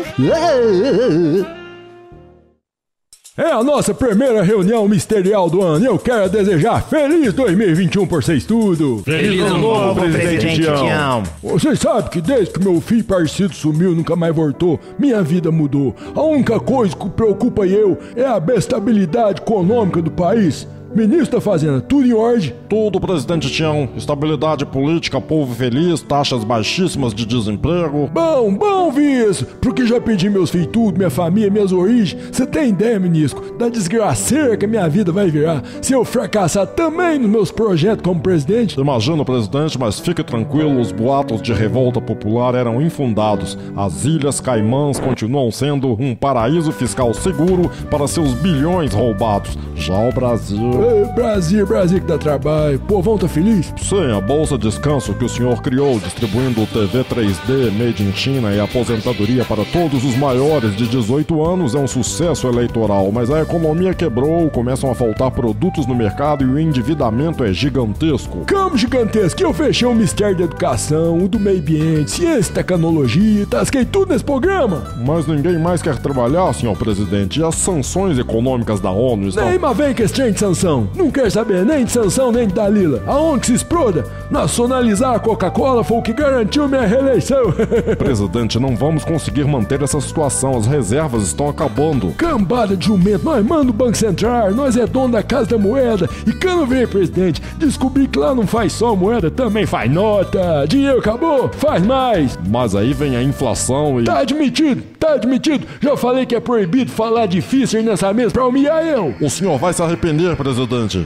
É a nossa primeira reunião ministerial do ano e eu quero desejar feliz 2021 por vocês tudo. Feliz ano novo, presidente Tião. Vocês sabem que desde que meu filho parecido sumiu, nunca mais voltou, minha vida mudou. A única coisa que preocupa eu é a estabilidade econômica do país. Ministro da Fazenda, tudo em ordem? Tudo, presidente Tião. Estabilidade política, povo feliz, taxas baixíssimas de desemprego. Bom, bom isso, porque já pedi meus filhos tudo, minha família, minhas origens. Você tem ideia, ministro, da desgraceira que a minha vida vai virar se eu fracassar também nos meus projetos como presidente? Imagino, presidente, mas fique tranquilo, os boatos de revolta popular eram infundados. As Ilhas Caimãs continuam sendo um paraíso fiscal seguro para seus bilhões roubados. Já o Brasil... Ê, Brasil, Brasil que dá trabalho. Povão tá feliz? Sim, a bolsa descanso que o senhor criou, distribuindo TV 3D, Made in China e aposentadoria para todos os maiores de 18 anos é um sucesso eleitoral, mas a economia quebrou, começam a faltar produtos no mercado e o endividamento é gigantesco. Como gigantesco, que eu fechei o Ministério da Educação, o do Meio Ambiente, Ciência e Tecnologia, tasquei tudo nesse programa. Mas ninguém mais quer trabalhar, senhor presidente, e as sanções econômicas da ONU estão... Nem mas vem que esse trem de sanção. Não quer saber nem de sanção nem de Dalila. Aonde se exploda? Nacionalizar a Coca-Cola foi o que garantiu minha reeleição. Presidente, não vamos conseguir manter essa situação, as reservas estão acabando. Cambada de jumento, nós manda o Banco Central, nós é dono da Casa da Moeda. E quando vem, presidente, descobri que lá não faz só moeda, também faz nota. Dinheiro acabou, faz mais. Mas aí vem a inflação e... Tá admitido, tá admitido. Já falei que é proibido falar difícil nessa mesa pra humilhar eu. O senhor vai se arrepender, presidente.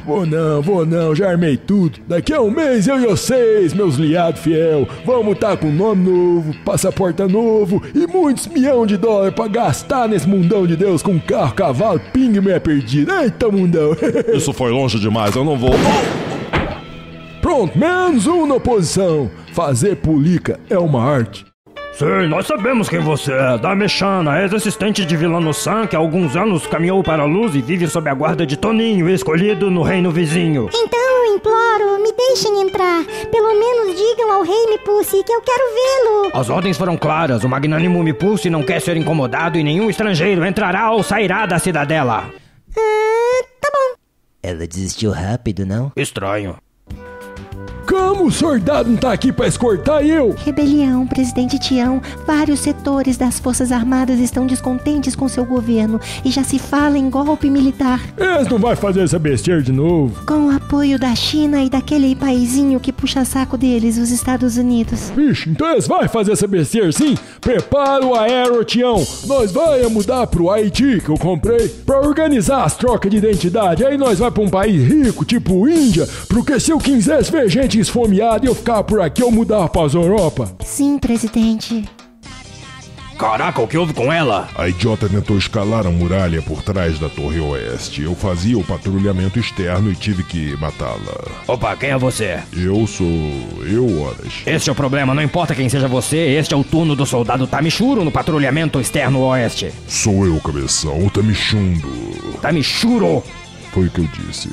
Vou não, vou não, já armei tudo. Daqui a um mês eu e vocês, meus liados fiel, vamos tá com nome novo, passaporte novo e muitos milhão de dólares pra gastar nesse mundão de Deus com carro, cavalo, pingue e mulher perdida. Eita mundão. Isso foi longe demais, eu não vou... Pronto, menos um na oposição. Fazer política é uma arte. Sim, nós sabemos quem você é. Da Mexana, ex-assistente de Vilano San, que há alguns anos caminhou para a luz e vive sob a guarda de Toninho, escolhido no reino vizinho. Então, imploro, me deixem entrar. Pelo menos digam ao rei Mipussi que eu quero vê-lo. As ordens foram claras. O magnânimo Mipulse não quer ser incomodado e nenhum estrangeiro entrará ou sairá da cidadela. Ah, tá bom. Ela desistiu rápido, não? Estranho. O soldado não tá aqui pra escortar eu? Rebelião, presidente Tião. Vários setores das Forças Armadas estão descontentes com seu governo e já se fala em golpe militar. Eles não vai fazer essa besteira de novo. Com o apoio da China e daquele paizinho que puxa saco deles, os Estados Unidos. Vixe, então eles vai fazer essa besteira sim? Prepara o aero, Tião. Nós vai mudar pro Haiti, que eu comprei, pra organizar as trocas de identidade. Aí nós vai pra um país rico, tipo Índia, porque se eu quisesse ver gente esfomeada e eu ficava por aqui, eu mudava pras Europa. Sim, presidente. Caraca, o que houve com ela? A idiota tentou escalar a muralha por trás da Torre Oeste. Eu fazia o patrulhamento externo e tive que matá-la. Opa, quem é você? Eu sou. Eu, Horas. Este é o problema, não importa quem seja você, este é o turno do soldado Tamichuro no patrulhamento externo oeste. Sou eu, cabeção, o Tamichundo. Tamichuro! Foi o que eu disse.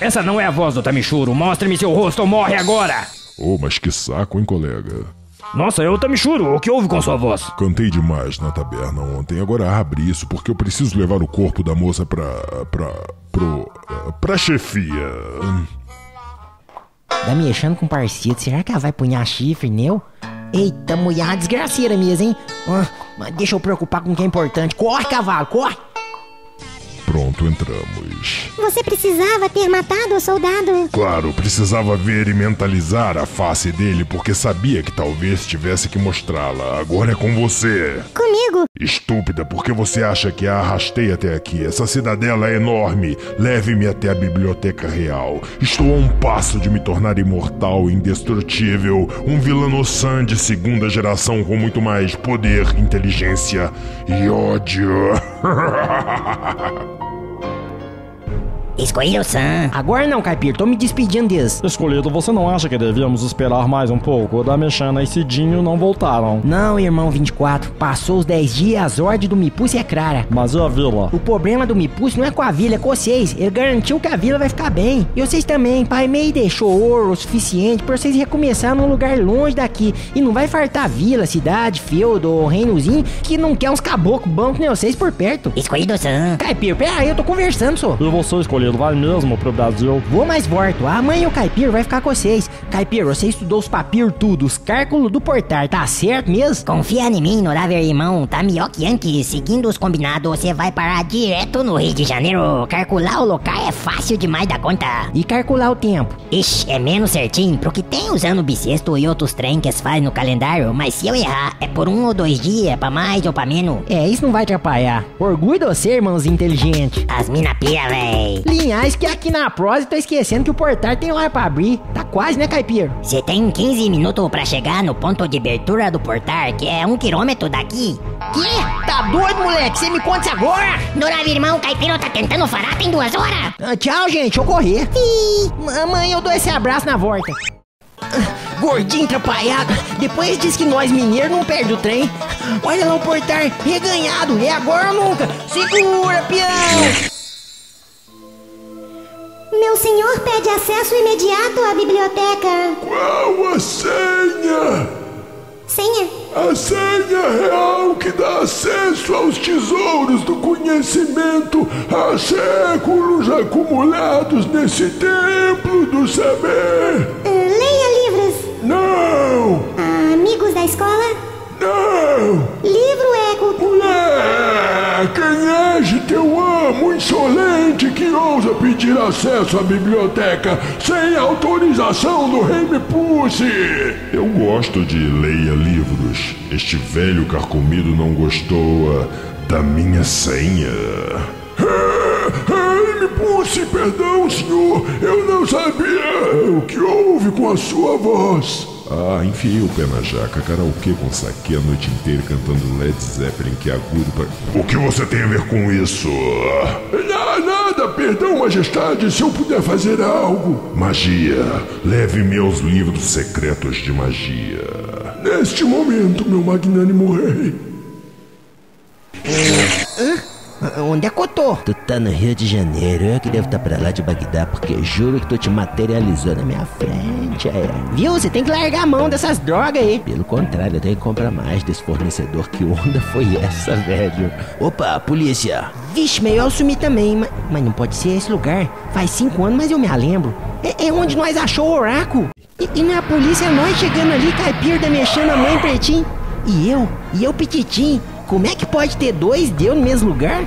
Essa não é a voz do Tamichuro, mostre-me seu rosto ou morre agora! Oh, mas que saco, hein, colega? Nossa, eu Tamichuro, o que houve com sua voz? Cantei demais na taberna ontem. Agora abre isso porque eu preciso levar o corpo da moça pra. pra. pro. pra chefia. Tá mexendo com parceiro, será que ela vai punhar chifre, neu? Eita, mulher, desgraceira mesmo, hein? Ah, mas deixa eu preocupar com o que é importante. Corre, cavalo, corre! Pronto, entramos. Você precisava ter matado o soldado. Claro, precisava ver e mentalizar a face dele porque sabia que talvez tivesse que mostrá-la. Agora é com você. Comigo. Estúpida, por que você acha que a arrastei até aqui? Essa cidadela é enorme. Leve-me até a biblioteca real. Estou a um passo de me tornar imortal indestrutível. Um vilano-san de segunda geração com muito mais poder, inteligência e ódio. Escolhido-san. Agora não, Caipir, tô me despedindo deles. Escolhido, você não acha que devíamos esperar mais um pouco? O Damechana e Cidinho não voltaram. Não, irmão 24. Passou os 10 dias, as ordens do Mipus é clara. Mas e a vila? O problema do Mipus não é com a vila, é com vocês. Ele garantiu que a vila vai ficar bem. E vocês também. Pai Mei deixou ouro o suficiente pra vocês recomeçar num lugar longe daqui. E não vai fartar vila, cidade, feudo ou reinozinho que não quer uns caboclos bons que nem vocês por perto. Escolhido-san. Caipir, pera aí, eu tô conversando, só. E você, escolhido, vai mesmo pro Brasil? Vou mais volto. Amanhã o Caipir vai ficar com vocês. Caipir, você estudou os papiros tudo, os cálculos do portar, tá certo mesmo? Confia em mim, honorável irmão. Tá melhor que antes. Seguindo os combinados, você vai parar direto no Rio de Janeiro. Calcular o local é fácil demais da conta. E calcular o tempo? Ixi, é menos certinho, porque tem os anos bissexto e outros trem que faz no calendário, mas se eu errar, é por um ou dois dias, pra mais ou pra menos. É, isso não vai atrapalhar. Orgulho de você, irmãozinho inteligente. As mina pira, véi. Linhais que aqui na prosa tô esquecendo que o portar tem hora pra abrir. Tá quase, né, Caipira? Você tem 15 minutos pra chegar no ponto de abertura do portar, que é um quilômetro daqui. Que? Tá doido, moleque? Você me conta isso agora? Honorável irmão, Caipira tá tentando falar tem duas horas. Ah, tchau, gente. Eu correr. Mamãe, eu dou esse abraço na volta. Ah, Gordinho atrapalhado. Depois diz que nós mineiros não perde o trem. Olha lá o portar reganhado. É agora ou nunca. Segura, peão. Meu senhor pede acesso imediato à biblioteca. Qual a senha? Senha? A senha real que dá acesso aos tesouros do conhecimento há séculos acumulados nesse templo do saber. Uh, leia livros. Não! Amigos da escola? Não! Livro é cultura. É, quem é esse teu amo insolente que ousa pedir acesso à biblioteca sem autorização do rei Pussy? Eu gosto de leia livros. Este velho carcomido não gostou ah, da minha senha. Pussy, perdão, senhor. Eu não sabia o que houve com a sua voz. Ah, enfiei o pé na jaca, karaokê com saque a noite inteira cantando Led Zeppelin que é agudo pra... O que você tem a ver com isso? Nada, nada, perdão, majestade, se eu puder fazer algo. Magia. Leve meus livros secretos de magia. Neste momento, meu magnânimo rei. Onde é que eu tô? Tu tá no Rio de Janeiro, eu que devo estar pra lá de Bagdá, porque juro que tu te materializou na minha frente, é. Viu? Você tem que largar a mão dessas drogas aí. Pelo contrário, eu tenho que comprar mais desse fornecedor. Que onda foi essa, velho? Opa, polícia! Vixe, meio eu sumi também, mas, mas não pode ser esse lugar. Faz cinco anos, mas eu me lembro. É, é onde nós achou o oráculo. E, e na polícia, nós chegando ali, caipirda mexendo a mãe pretinho. E eu? E eu pititim? Como é que pode ter dois de eu no mesmo lugar?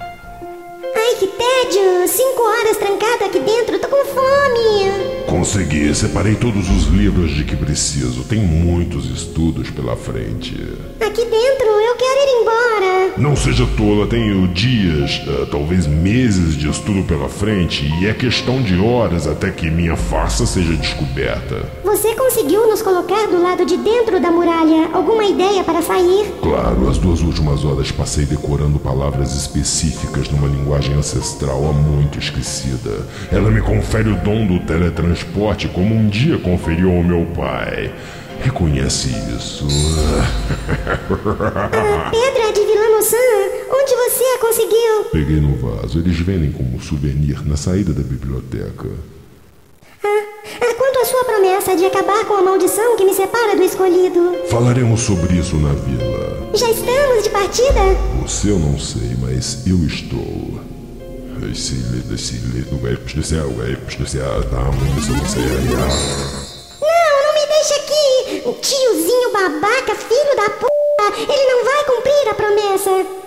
Ai, que tédio! Cinco horas trancado aqui dentro, tô com fome. Consegui, separei todos os livros de que preciso. Tem muitos estudos pela frente. Aqui dentro, Não seja tola, tenho dias, ah, talvez meses de estudo pela frente e é questão de horas até que minha farsa seja descoberta. Você conseguiu nos colocar do lado de dentro da muralha. Alguma ideia para sair? Claro, as duas últimas horas passei decorando palavras específicas numa linguagem ancestral há muito esquecida. Ela me confere o dom do teletransporte como um dia conferiu ao meu pai. Reconhece isso. Ah, pedra Vilanosan, onde você a conseguiu? Peguei no vaso. Eles vendem como souvenir na saída da biblioteca. Ah, ah, quanto à sua promessa de acabar com a maldição que me separa do escolhido? Falaremos sobre isso na vila. Já estamos de partida? Você eu não sei, mas eu estou. É é não. Não, me deixa aqui! Tiozinho babaca, filho da p. Ele não vai cumprir a promessa.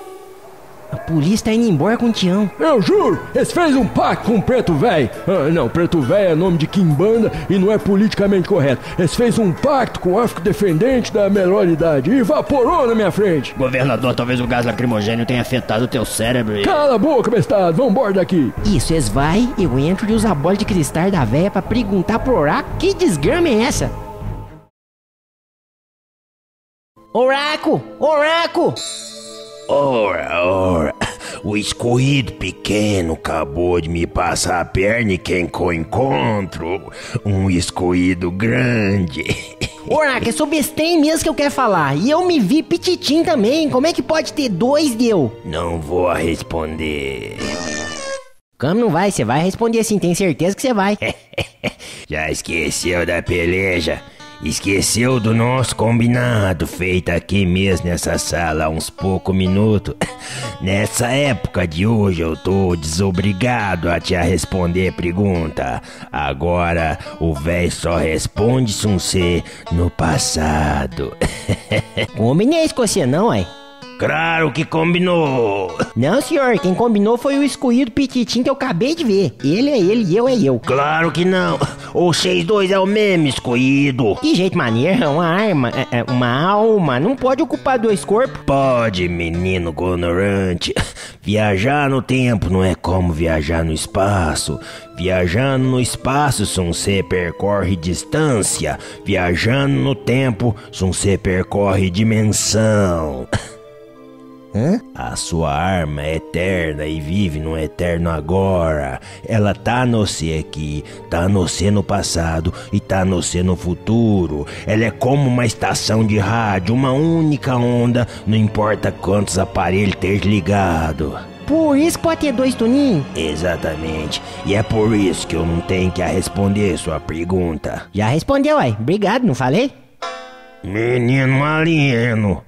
A polícia tá indo embora com o Tião. Eu juro, eles fez um pacto com o Preto Velho. Ah, não, Preto Velho é nome de Kimbanda e não é politicamente correto. Eles fez um pacto com o afrodescendente da melhor idade e evaporou na minha frente. Governador, talvez o gás lacrimogênio tenha afetado o teu cérebro e... Cala a boca, bestado, vambora daqui. Isso, eles vai, eu entro e uso a bola de cristal da véia pra perguntar pro oráculo que desgrama é essa. Oráculo! Oráculo! Ora, ora, o escorrido pequeno acabou de me passar a perna e quem que eu encontro? Um escorrido grande. Oráculo, é sobre esse trem mesmo que eu quero falar. E eu me vi pititim também. Como é que pode ter dois deu? Não vou responder. Como não vai? Você vai responder sim, tem certeza que você vai. Já esqueceu da peleja? Esqueceu do nosso combinado feito aqui mesmo nessa sala há uns poucos minutos. Nessa época de hoje eu tô desobrigado a te responder pergunta. Agora o véi só responde se um ser no passado. Combinei isso com você não, ué. Claro que combinou. Não, senhor, quem combinou foi o excluído Pititim que eu acabei de ver. Ele é ele e eu é eu. Claro que não. O vocês dois é o mesmo escolhido. Que jeito maneiro, é uma arma, é, é uma alma, não pode ocupar dois corpos. Pode, menino ignorante. Viajar no tempo não é como viajar no espaço. Viajando no espaço, se ser percorre distância. Viajando no tempo, se ser percorre dimensão. Hã? A sua arma é eterna e vive no eterno agora. Ela tá no você aqui, tá no você no passado e tá no você no futuro. Ela é como uma estação de rádio, uma única onda, não importa quantos aparelhos ter ligado. Por isso pode ter dois tuninhos? Exatamente. E é por isso que eu não tenho que responder sua pergunta. Já respondeu, ué. Obrigado, não falei? Menino alieno.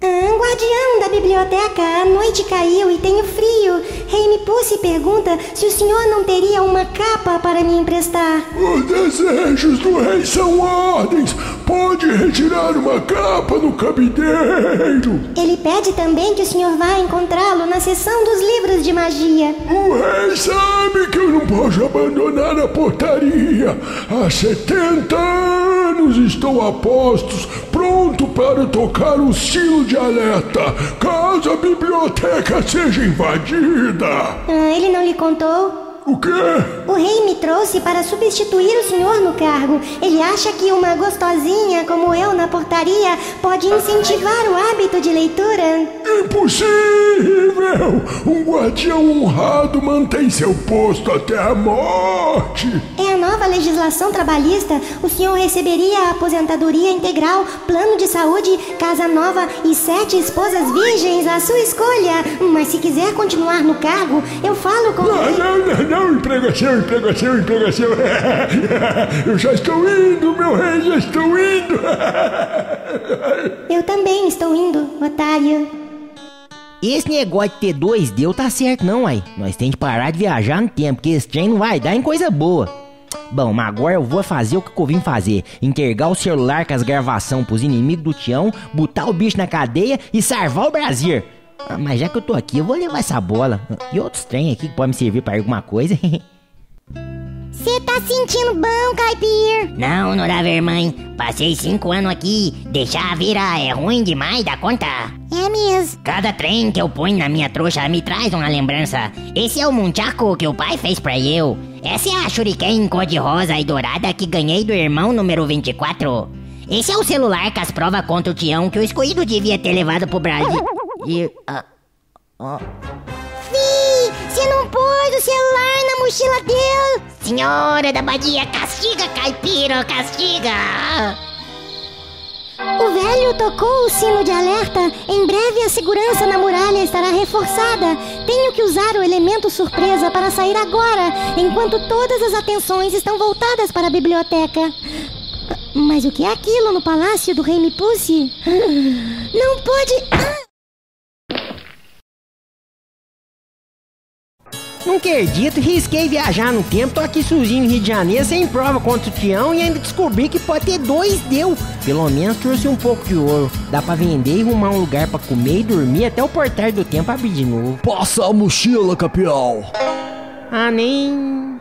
Ah, guardião da biblioteca, a noite caiu e tenho frio. Rei Pussy pergunta se o senhor não teria uma capa para me emprestar. Os desejos do rei são ordens. Pode retirar uma capa no cabideiro. Ele pede também que o senhor vá encontrá-lo na seção dos livros de magia. O rei sabe que eu não posso abandonar a portaria. Há 70 anos estou a postos, pronto para tocar o sino de alerta caso a biblioteca seja invadida. Ah, ele não lhe contou? O quê? O rei me trouxe para substituir o senhor no cargo. Ele acha que uma gostosinha como eu na portaria pode incentivar o hábito de leitura. Impossível! Um guardião honrado mantém seu posto até a morte. É a nova legislação trabalhista. O senhor receberia a aposentadoria integral, plano de saúde, casa nova e sete esposas virgens à sua escolha. Mas se quiser continuar no cargo, eu falo com o Não, rei. não, não, não, emprego é seu, emprego é seu, emprego é seu. Eu já estou indo, meu rei, já estou indo. Eu também estou indo, otário. Esse negócio de ter dois deu tá certo não, ué. Nós tem que parar de viajar no tempo, porque esse trem não vai dar em coisa boa. Bom, mas agora eu vou fazer o que eu vim fazer. Entregar o celular com as gravações pros inimigos do Tião, botar o bicho na cadeia e salvar o Brasil. Ah, mas já que eu tô aqui, eu vou levar essa bola. E outros trem aqui que podem me servir pra alguma coisa. Você tá sentindo bom, Caipir? Não, honorável mãe. Passei cinco anos aqui. Deixar a vira é ruim demais da conta. É mesmo. Cada trem que eu ponho na minha trouxa me traz uma lembrança. Esse é o munchaco que o pai fez pra eu. Essa é a shuriken cor-de-rosa e dourada que ganhei do irmão número 24. Esse é o celular com as provas contra o Tião que o escolhido devia ter levado pro Brasil. E... ah, ó. Fih, você não pôs o celular na mochila dele. Senhora da Badia, castiga, caipiro, castiga! O velho tocou o sino de alerta. Em breve a segurança na muralha estará reforçada. Tenho que usar o elemento surpresa para sair agora, enquanto todas as atenções estão voltadas para a biblioteca. Mas o que é aquilo no palácio do rei Mipucci? Não pode. Não acredito, risquei viajar no tempo, tô aqui sozinho no Rio de Janeiro, sem prova contra o Tião e ainda descobri que pode ter dois deu. Pelo menos trouxe um pouco de ouro. Dá pra vender e arrumar um lugar pra comer e dormir até o portar do tempo abrir de novo. Passa a mochila, campeão. Ah, nem.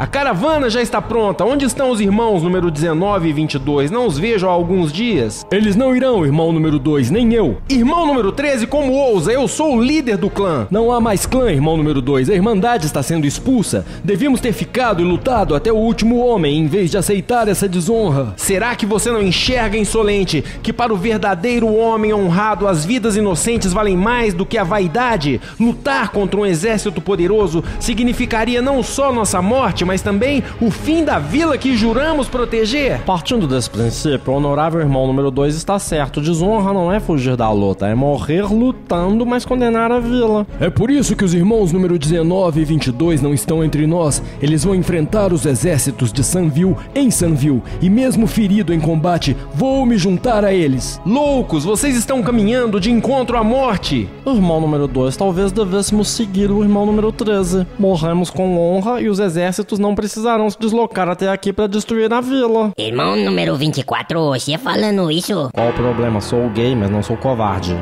A caravana já está pronta. Onde estão os irmãos número 19 e 22? Não os vejo há alguns dias. Eles não irão, irmão número 2, nem eu. Irmão número 13, como ousa? Eu sou o líder do clã. Não há mais clã, irmão número 2. A Irmandade está sendo expulsa. Devíamos ter ficado e lutado até o último homem, em vez de aceitar essa desonra. Será que você não enxerga, insolente, que para o verdadeiro homem honrado as vidas inocentes valem mais do que a vaidade? Lutar contra um exército poderoso significaria não só nossa morte, mas também o fim da vila que juramos proteger? Partindo desse princípio, o honorável irmão número 2 está certo. Desonra não é fugir da luta, é morrer lutando, mas condenar a vila. É por isso que os irmãos número 19 e 22 não estão entre nós. Eles vão enfrentar os exércitos de Sanville em Sanville. E mesmo ferido em combate, vou me juntar a eles. Loucos, vocês estão caminhando de encontro à morte. Irmão número 2, talvez devêssemos seguir o irmão número 13. Morremos com honra e os exércitos não precisarão se deslocar até aqui para destruir a vila. Irmão número 24, você falando isso? Qual o problema? Sou gay, mas não sou covarde.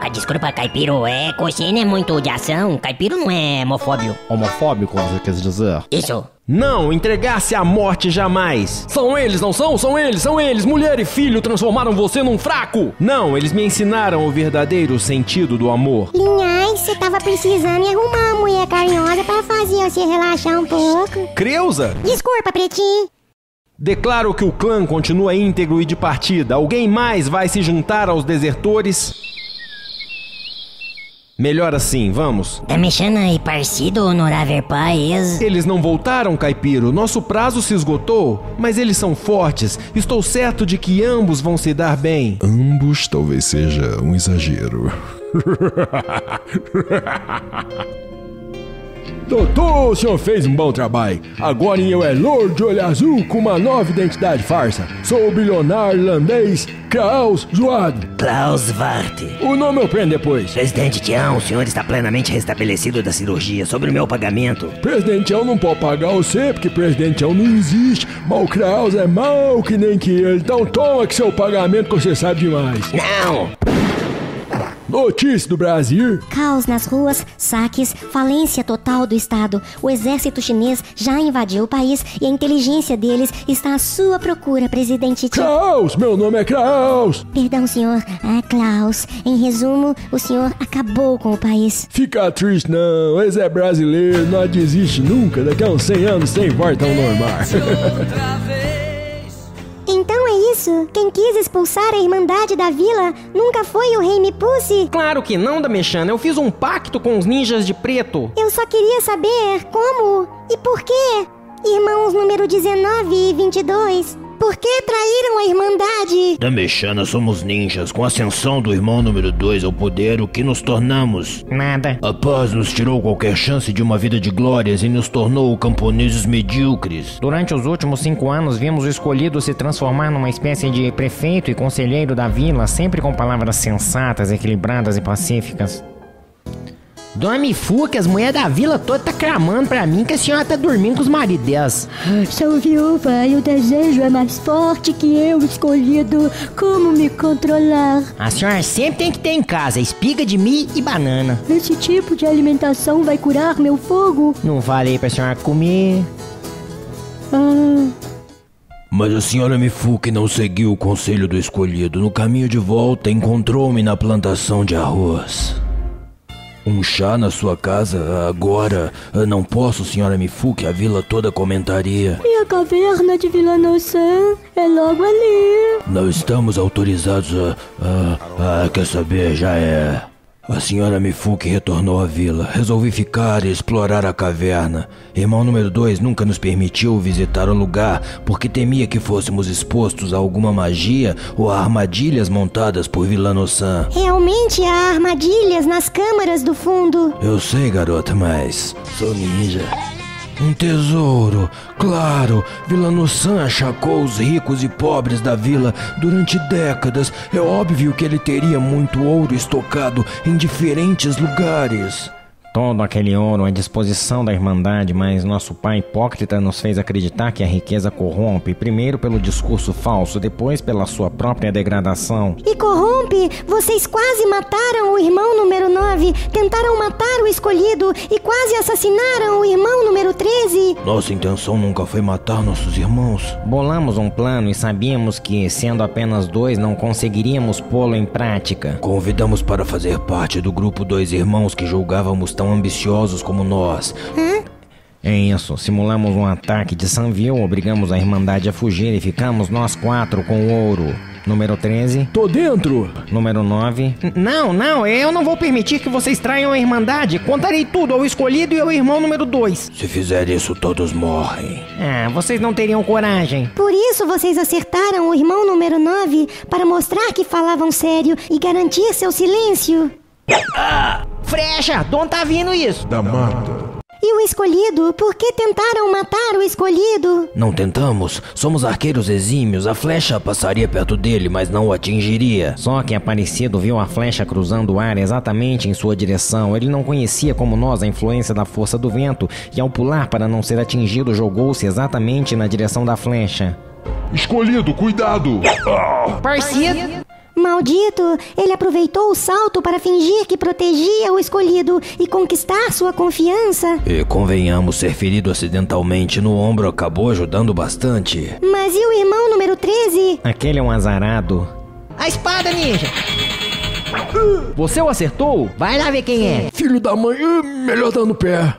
Ah, desculpa, Caipiro, é não é muito de ação. Caipiro não é homofóbio. Homofóbico, você quer dizer? Isso. Não, entregar-se à morte jamais. São eles, não são? São eles, são eles. Mulher e filho transformaram você num fraco. Não, eles me ensinaram o verdadeiro sentido do amor. Linhais, você tava precisando arrumar uma mulher carinhosa para fazer você relaxar um pouco. Creuza, Desculpa, pretinho. declaro que o clã continua íntegro e de partida. Alguém mais vai se juntar aos desertores? Melhor assim, vamos. Tá mexendo aí, parecido, honorável pai, ex. Eles não voltaram, Caipiro. Nosso prazo se esgotou, mas eles são fortes. Estou certo de que ambos vão se dar bem. Ambos talvez seja um exagero. Doutor, o senhor fez um bom trabalho. Agora eu é Lord de Olho Azul com uma nova identidade farsa. Sou o bilionário irlandês Klaus Zoado. Klaus Vart. O nome eu prendo depois. Presidente Tião, o senhor está plenamente restabelecido da cirurgia sobre o meu pagamento. Presidente Tião não pode pagar você, porque Presidente Tião não existe. Mas o Kraus é mal que nem que ele. Então toma que seu pagamento que você sabe demais. Não! Notícia do Brasil. Caos nas ruas, saques, falência total do Estado. O exército chinês já invadiu o país e a inteligência deles está à sua procura, presidente Ti. Kraus, meu nome é Kraus. Perdão, senhor. Ah, Klaus. Em resumo, o senhor acabou com o país. Fica triste não, eles é brasileiro, não desiste nunca. Daqui a uns 100 anos sem volta ao normal. Isso. Quem quis expulsar a Irmandade da vila nunca foi o rei Mipucci. Claro que não, Damechana. Eu fiz um pacto com os ninjas de preto. Eu só queria saber como e por quê. Irmãos número 19 e 22. Por que traíram a Irmandade? Da Mexana somos ninjas. Com a ascensão do irmão número 2 ao poder, o que nos tornamos? Nada. A paz nos tirou qualquer chance de uma vida de glórias e nos tornou camponeses medíocres. Durante os últimos cinco anos, vimos o escolhido se transformar numa espécie de prefeito e conselheiro da vila, sempre com palavras sensatas, equilibradas e pacíficas. Dona Mifu, que as mulheres da vila toda tá clamando pra mim que a senhora tá dormindo com os maridos delas. Sou viúva e o desejo é mais forte que eu, escolhido. Como me controlar? A senhora sempre tem que ter em casa espiga de milho e banana. Esse tipo de alimentação vai curar meu fogo? Não falei pra senhora comer. Mas a senhora Mifuki não seguiu o conselho do escolhido. No caminho de volta, encontrou-me na plantação de arroz. Um chá na sua casa? Agora? Não posso, senhora Mifuki. A vila toda comentaria. E a caverna de Vila Noçã é logo ali. Não estamos autorizados a. a, a quer saber? Já é. A senhora Mifuki retornou à vila. Resolvi ficar e explorar a caverna. Irmão número 2 nunca nos permitiu visitar o lugar porque temia que fôssemos expostos a alguma magia ou a armadilhas montadas por Vilano-san. Realmente há armadilhas nas câmaras do fundo. Eu sei, garota, mas sou ninja. Um tesouro, claro. Vilano-san achacou os ricos e pobres da vila durante décadas. É óbvio que ele teria muito ouro estocado em diferentes lugares. Todo aquele ouro à disposição da Irmandade, mas nosso pai hipócrita nos fez acreditar que a riqueza corrompe, primeiro pelo discurso falso, depois pela sua própria degradação. E corrompe? Vocês quase mataram o irmão número 9, tentaram matar o escolhido e quase assassinaram o irmão número 13. Nossa intenção nunca foi matar nossos irmãos. Bolamos um plano e sabíamos que, sendo apenas dois, não conseguiríamos pô-lo em prática. Convidamos para fazer parte do grupo dois irmãos que julgávamos tão ambiciosos como nós. É isso, simulamos um ataque de Sanville, obrigamos a Irmandade a fugir e ficamos nós quatro com o ouro. Número 13. Tô dentro! Número 9. Não, não, eu não vou permitir que vocês traiam a Irmandade. Contarei tudo ao escolhido e ao irmão número 2. Se fizer isso, todos morrem. Ah, vocês não teriam coragem. Por isso vocês acertaram o irmão número 9 para mostrar que falavam sério e garantir seu silêncio. Frecha, de onde tá vindo isso? Da mata. E o escolhido? Por que tentaram matar o escolhido? Não tentamos. Somos arqueiros exímios. A flecha passaria perto dele, mas não o atingiria. Só que Aparecido viu a flecha cruzando o ar exatamente em sua direção. Ele não conhecia como nós a influência da força do vento e ao pular para não ser atingido jogou-se exatamente na direção da flecha. Escolhido, cuidado! Parecido. Maldito! Ele aproveitou o salto para fingir que protegia o escolhido e conquistar sua confiança. E convenhamos, ser ferido acidentalmente no ombro acabou ajudando bastante. Mas e o irmão número 13? Aquele é um azarado. A espada, ninja. Você o acertou? Vai lá ver quem é. Filho da mãe, ih, melhor dar no pé.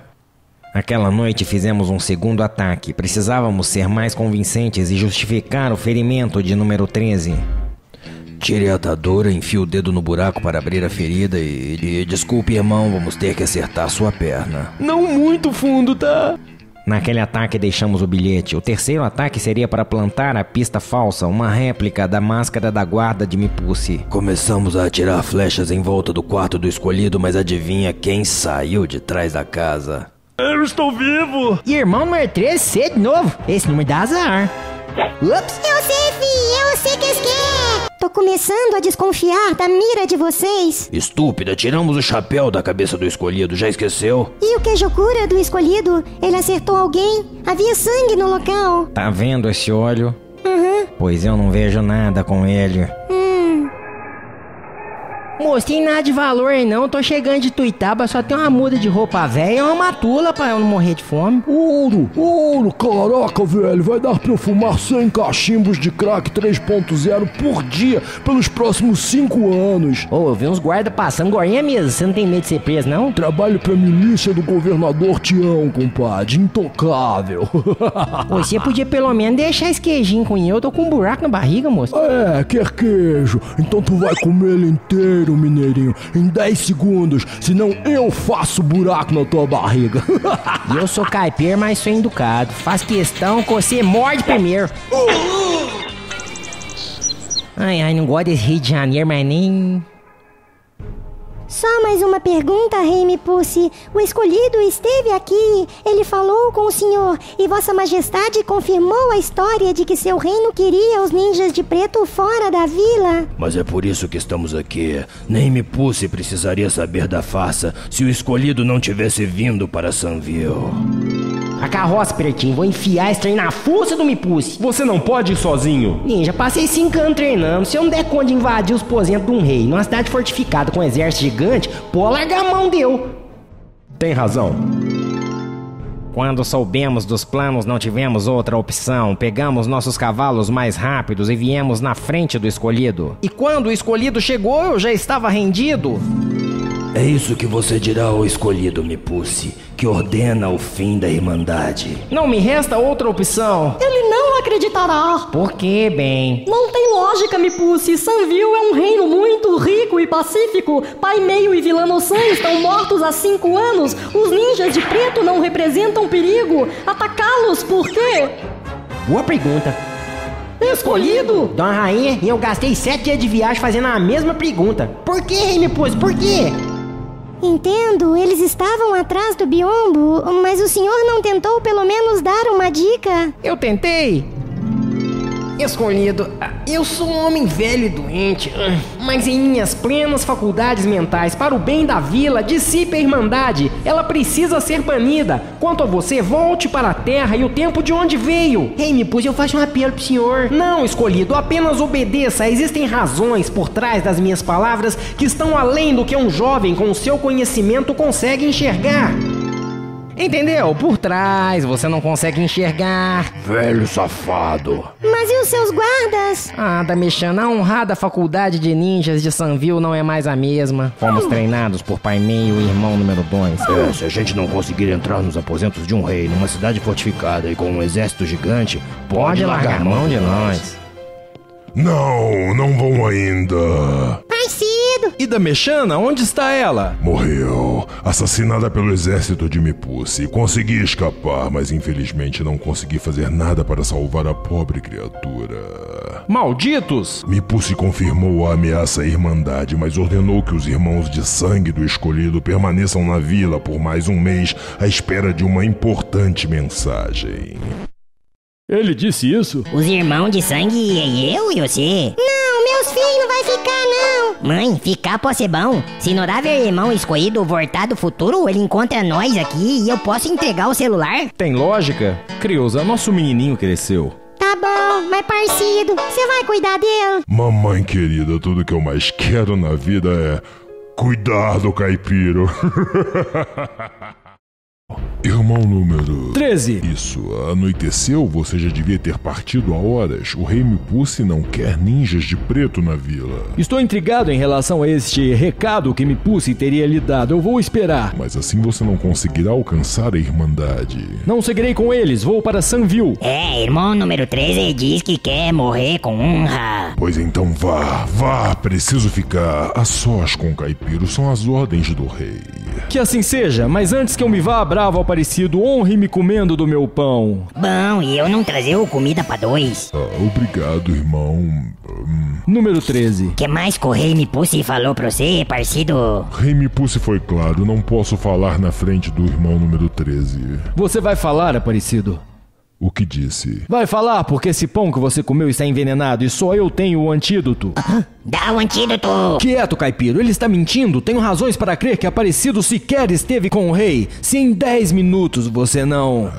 Aquela noite fizemos um segundo ataque. Precisávamos ser mais convincentes e justificar o ferimento de número 13. Tire a atadura, enfie o dedo no buraco para abrir a ferida e, e desculpe, irmão, vamos ter que acertar sua perna. Não muito fundo, tá? Naquele ataque deixamos o bilhete. O terceiro ataque seria para plantar a pista falsa, uma réplica da máscara da guarda de Mipusse. Começamos a atirar flechas em volta do quarto do escolhido, mas adivinha quem saiu de trás da casa? Eu estou vivo! E irmão número 13, C de novo. Esse número dá azar. Ups. Eu sei, fi! Eu sei que quer! Tô começando a desconfiar da mira de vocês. Estúpida, tiramos o chapéu da cabeça do escolhido, já esqueceu? E o Queijocura do escolhido? Ele acertou alguém? Havia sangue no local. Tá vendo esse olho? Uhum. Pois eu não vejo nada com ele. Hum. Moço, tem nada de valor aí não. Tô chegando de Tuitaba, só tem uma muda de roupa velha e uma matula pra eu não morrer de fome. Ouro, ouro, caraca, velho, vai dar pra eu fumar 100 cachimbos de crack 3.0 por dia pelos próximos 5 anos. Ô, eu vi uns guarda passando gorinha mesmo. Você não tem medo de ser preso, não? Trabalho pra milícia do governador Tião, compadre, intocável. Você podia pelo menos deixar esse queijinho com. Eu tô com um buraco na barriga, moço. É, quer queijo? Então tu vai comer ele inteiro, mineirinho, em 10 segundos, senão eu faço buraco na tua barriga. Eu sou caipira, mas sou educado. Faz questão que você morde primeiro. Ai, ai, não gosto desse Rio de Janeiro, mas nem... Só mais uma pergunta, Rei Pussy. O escolhido esteve aqui. Ele falou com o senhor e Vossa Majestade confirmou a história de que seu reino queria os ninjas de preto fora da vila. Mas é por isso que estamos aqui. Nem me puse precisaria saber da farsa se o escolhido não tivesse vindo para Sanville. A carroça, Pretinho. Vou enfiar esse trem na força do Mipus. Você não pode ir sozinho. Ninja, passei cinco anos treinando. Se eu não der conta de invadir os posentos de um rei numa cidade fortificada com um exército gigante, pô, largar a mão deu. Tem razão. Quando soubemos dos planos, não tivemos outra opção. Pegamos nossos cavalos mais rápidos e viemos na frente do escolhido. E quando o escolhido chegou, eu já estava rendido. É isso que você dirá ao escolhido, Mipusse, que ordena o fim da Irmandade. Não me resta outra opção. Ele não acreditará. Por que, bem? Não tem lógica, Mipusse. Sanville é um reino muito rico e pacífico. Pai Meio e Vilanosan estão mortos há cinco anos. Os ninjas de preto não representam perigo. Atacá-los por quê? Boa pergunta. Escolhido? Dona Rainha, eu gastei sete dias de viagem fazendo a mesma pergunta. Por que, Rei Mipuzi? Por quê? Entendo, eles estavam atrás do biombo, mas o senhor não tentou pelo menos dar uma dica? Eu tentei. Escolhido, eu sou um homem velho e doente, mas em minhas plenas faculdades mentais, para o bem da vila, dissipe a Irmandade. Ela precisa ser banida. Quanto a você, volte para a terra e o tempo de onde veio. Ei, me pus, eu faço um apelo pro senhor. Não, escolhido, apenas obedeça. Existem razões por trás das minhas palavras que estão além do que um jovem com o seu conhecimento consegue enxergar. Entendeu? Por trás, você não consegue enxergar. Velho safado. Mas e os seus guardas? Ah, Damechan, a honrada faculdade de ninjas de Sanville não é mais a mesma. Fomos treinados por Pai Meio e Irmão número 2. É, se a gente não conseguir entrar nos aposentos de um rei, numa cidade fortificada e com um exército gigante, pode, largar mão de nós. Não, não vão ainda. Parecido. E da Mexana, onde está ela? Morreu, assassinada pelo exército de Mipusse. Consegui escapar, mas infelizmente não consegui fazer nada para salvar a pobre criatura. Malditos! Mipusse confirmou a ameaça à Irmandade, mas ordenou que os irmãos de sangue do escolhido permaneçam na vila por mais um mês à espera de uma importante mensagem. Ele disse isso? Os irmãos de sangue é eu e você? Não, meus filhos não vai ficar, não. Mãe, ficar pode ser bom. Se Norável irmão escolhido voltar do futuro, ele encontra nós aqui e eu posso entregar o celular? Tem lógica? Creuza, nosso menininho cresceu. Tá bom, mas parecido, você vai cuidar dele? Mamãe querida, tudo que eu mais quero na vida é cuidar do caipiro. Irmão número 13. Isso, anoiteceu, você já devia ter partido há horas. O rei Mipusse não quer ninjas de preto na vila. Estou intrigado em relação a este recado que Mipusse teria lhe dado. Eu vou esperar. Mas assim você não conseguirá alcançar a Irmandade. Não seguirei com eles, vou para Sanville. É, irmão número 13 diz que quer morrer com honra. Pois então vá, vá, preciso ficar a sós com o caipiro. São as ordens do rei. Que assim seja, mas antes que eu me vá bravo ao parecido, honre-me comendo do meu pão. Bom, e eu não trazer comida pra dois. Ah, obrigado, irmão. Hum, Número 13. que mais correio me pulse e falou pra você, parecido? Rei Mipusse foi claro, não posso falar na frente do irmão número 13. Você vai falar, Aparecido? O que disse? Vai falar porque esse pão que você comeu está envenenado e só eu tenho o antídoto. Dá o antídoto. Quieto, caipiro, ele está mentindo. Tenho razões para crer que Aparecido sequer esteve com o rei. Se em 10 minutos você não.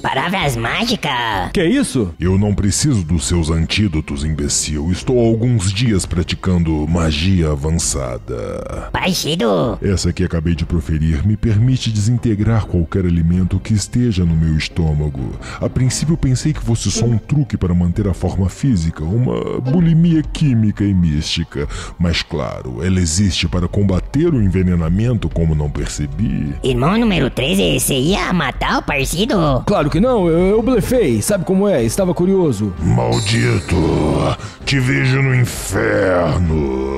Palavras mágicas. Que isso? Eu não preciso dos seus antídotos, imbecil. Estou há alguns dias praticando magia avançada. Parecido. Essa que acabei de proferir me permite desintegrar qualquer alimento que esteja no meu estômago. A princípio pensei que fosse só um truque para manter a forma física, uma bulimia química e mística. Mas claro, ela existe para combater o envenenamento, como não percebi. Irmão número 13, você ia matar o parecido? Claro que não, eu, eu blefei. Sabe como é? Estava curioso. Maldito! Te vejo no inferno!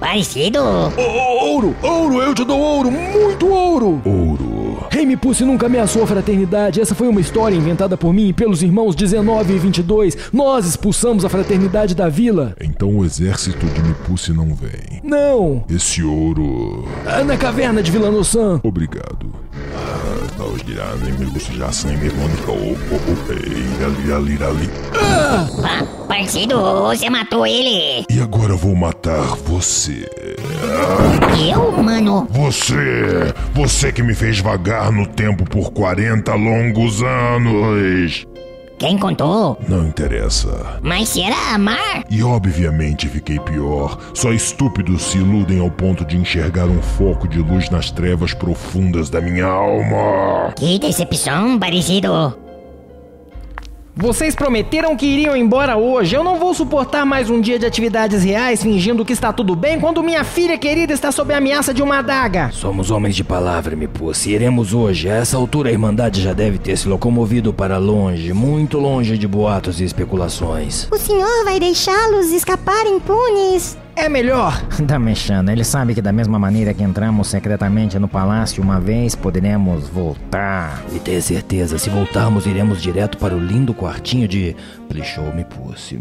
Parecido? Ouro! Ouro! Eu te dou ouro! Muito ouro! Ouro. Rei Mipusse nunca ameaçou a fraternidade. Essa foi uma história inventada por mim e pelos irmãos 19 e 22. Nós expulsamos a fraternidade da vila. Então o exército de Mipusse não vem. Não! Esse ouro. Ah, Na caverna de Vilanosan. Obrigado. Ah, nós dirá, nem me já sem me ali, ali, ali. Pa parecido, você matou ele. E agora vou matar você. Eu, mano? Você! Você que me fez vagar no tempo por 40 longos anos! Quem contou? Não interessa. Mas se era amar? E obviamente fiquei pior. Só estúpidos se iludem ao ponto de enxergar um foco de luz nas trevas profundas da minha alma. Que decepção, parecido. Vocês prometeram que iriam embora hoje. Eu não vou suportar mais um dia de atividades reais fingindo que está tudo bem quando minha filha querida está sob a ameaça de uma adaga. Somos homens de palavra, me pus. Iremos hoje. A essa altura a Irmandade já deve ter se locomovido para longe, muito longe de boatos e especulações. O senhor vai deixá-los escapar impunes? É melhor. Da mexana, ele sabe que da mesma maneira que entramos secretamente no palácio uma vez, poderemos voltar. E ter certeza, se voltarmos, iremos direto para o lindo quartinho de Plichou Me Pussy.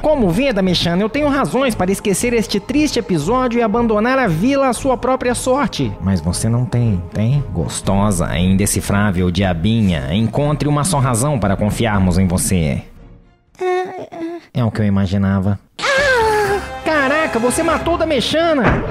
Como vê, da mexana, eu tenho razões para esquecer este triste episódio e abandonar a vila à sua própria sorte. Mas você não tem, tem? Gostosa, indecifrável, diabinha, encontre uma só razão para confiarmos em você. É o que eu imaginava. Caraca, você matou da mexana!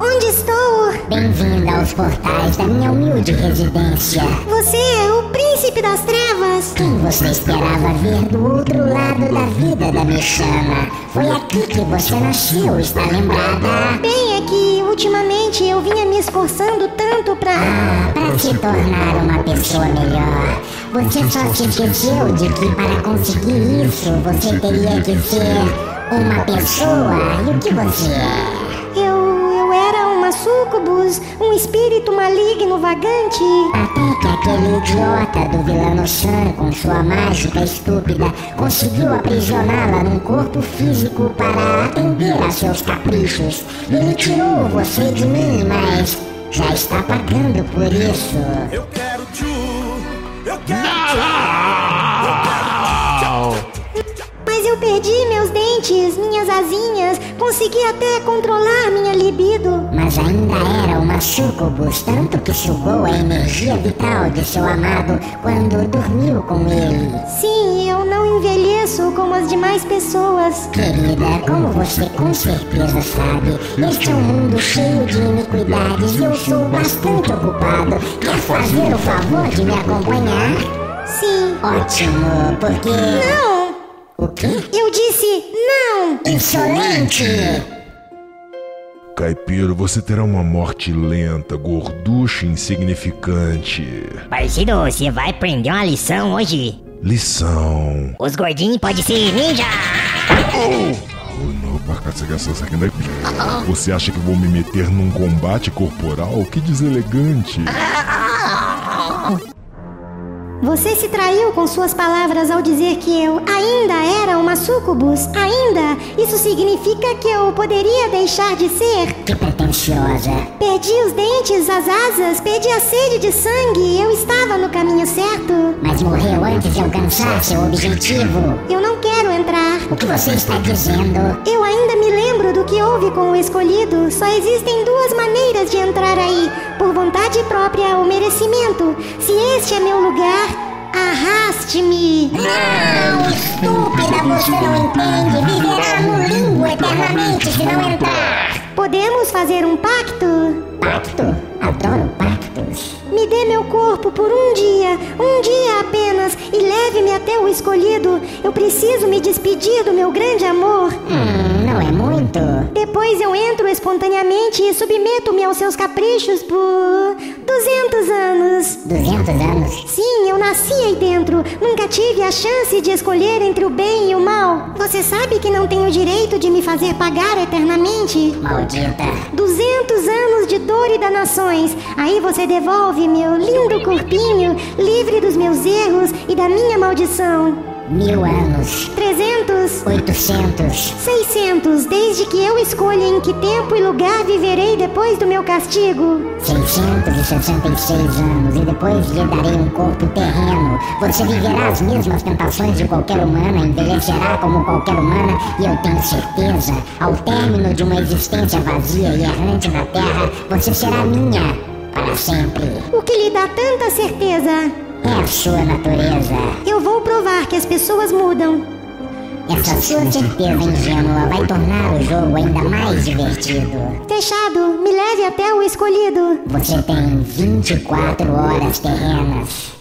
Onde estou? Bem-vinda aos portais da minha humilde residência. Você é o príncipe das trevas. Quem você esperava ver do outro lado da vida da mexana? Foi aqui que você nasceu, está lembrada? Bem, que ultimamente eu vinha me esforçando tanto pra. Ah, para se tornar uma pessoa melhor. Você só se esqueceu de que para conseguir isso você teria que ser uma pessoa. E o que você é? Sucubus, um espírito maligno vagante. Até que aquele idiota do vilano San, com sua mágica estúpida, conseguiu aprisioná-la num corpo físico para atender a seus caprichos. Ele tirou você de mim, mas já está pagando por isso. Eu quero tchu, eu quero Mas perdi meus dentes, minhas asinhas, consegui até controlar minha libido. Mas ainda era uma sucubus, tanto que sugou a energia vital de seu amado quando dormiu com ele. Sim, eu não envelheço como as demais pessoas. Querida, como você com certeza sabe, este é um mundo cheio de iniquidades e eu sou bastante ocupado. Quer fazer o favor de me acompanhar? Sim. Ótimo, porque. Não! O quê? Eu disse não! Insolente! Caipiro, você terá uma morte lenta, gorducha e insignificante. Parecido, você vai aprender uma lição hoje. Lição. Os gordinhos podem ser ninja! Oh, aqui daqui. Você acha que vou me meter num combate corporal? Que deselegante. Você se traiu com suas palavras ao dizer que eu ainda era uma sucubus. Ainda? Isso significa que eu poderia deixar de ser? Que pretensiosa! Perdi os dentes, as asas, perdi a sede de sangue. Eu estava no caminho certo. Mas morreu antes de alcançar seu objetivo. Eu não quero entrar. O que você está dizendo? Eu ainda me lembro do que houve com o escolhido. Só existem duas maneiras de entrar aí: por vontade própria ou merecimento. Se este é meu lugar, arraste-me. Não, estúpida, você não entende. Viverá no limbo eternamente se não entrar. Podemos fazer um pacto? Pacto? Adoro pactos. Me dê meu corpo por um dia, um dia apenas, e leve-me até o escolhido. Eu preciso me despedir do meu grande amor. Hum, não é muito. Depois eu entro espontaneamente e submeto-me aos seus caprichos por 200 anos. 200 anos? Sim, eu nasci aí dentro. Nunca tive a chance de escolher entre o bem e o mal. Você sabe que não tenho o direito de me fazer pagar eternamente? Maldita. 200 anos de dor e danações. Aí você devolve meu lindo corpinho, livre dos meus erros e da minha maldição. Mil anos. 300. 800. 600, desde que eu escolha em que tempo e lugar viverei depois do meu castigo. 666 anos e depois lhe darei um corpo terreno. Você viverá as mesmas tentações de qualquer humana, envelhecerá como qualquer humana e eu tenho certeza, ao término de uma existência vazia e errante na Terra, você será minha para sempre. O que lhe dá tanta certeza? É a sua natureza. Eu vou provar que as pessoas mudam. Essa sua certeza ingênua vai tornar o jogo ainda mais divertido. Fechado, me leve até o escolhido. Você tem 24 horas terrenas.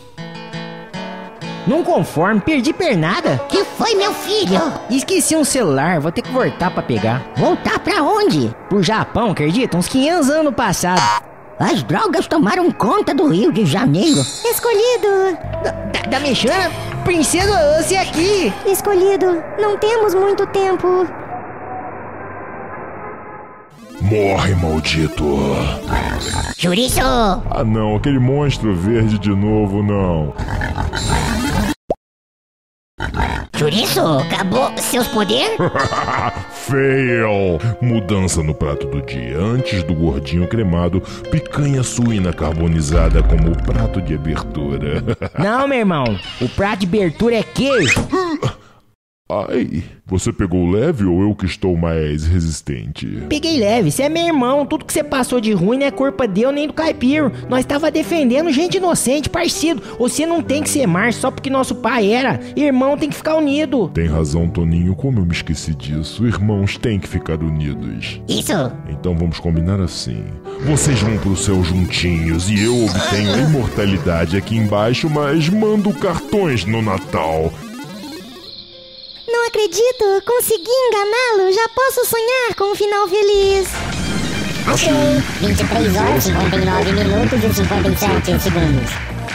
Não conforme, perdi pernada. Que foi, meu filho? Esqueci um celular, vou ter que voltar pra pegar. Voltar pra onde? Pro Japão, acredita? Uns 500 anos passado. As drogas tomaram conta do Rio de Janeiro. Escolhido! Da, da, mexana? Princesa, você aqui! Escolhido, não temos muito tempo. Morre, maldito! Juriço! Ah não, aquele monstro verde de novo não. Juriço, acabou seus poderes? Fail! Mudança no prato do dia. Antes do gordinho cremado, picanha suína carbonizada como prato de abertura. Não, meu irmão. O prato de abertura é queijo. Ai, você pegou leve ou eu que estou mais resistente? Peguei leve, você é meu irmão. Tudo que você passou de ruim não é culpa dele nem do caipiro. Nós tava defendendo gente inocente, parecido. Você não tem que ser mar só porque nosso pai era. Irmão tem que ficar unido. Tem razão, Toninho. Como eu me esqueci disso? Irmãos têm que ficar unidos. Isso. Então vamos combinar assim. Vocês vão pro céu juntinhos e eu obtenho a imortalidade aqui embaixo, mas mando cartões no Natal. Não acredito, consegui enganá-lo. Já posso sonhar com um final feliz. Ok, 23 horas, 59 minutos e 57 segundos.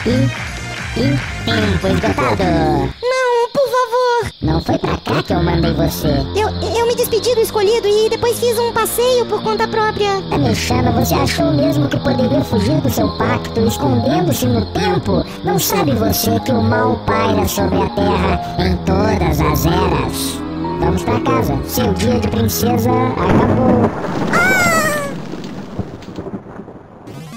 E. E tempo esgotado. Não, por favor. Não foi pra cá que eu mandei você. Eu, eu me despedi do escolhido e depois fiz um passeio por conta própria. Tá mexendo, você achou mesmo que poderia fugir do seu pacto escondendo-se no tempo? Não sabe você que o mal paira sobre a terra em todas as eras? Vamos pra casa. Seu dia de princesa acabou.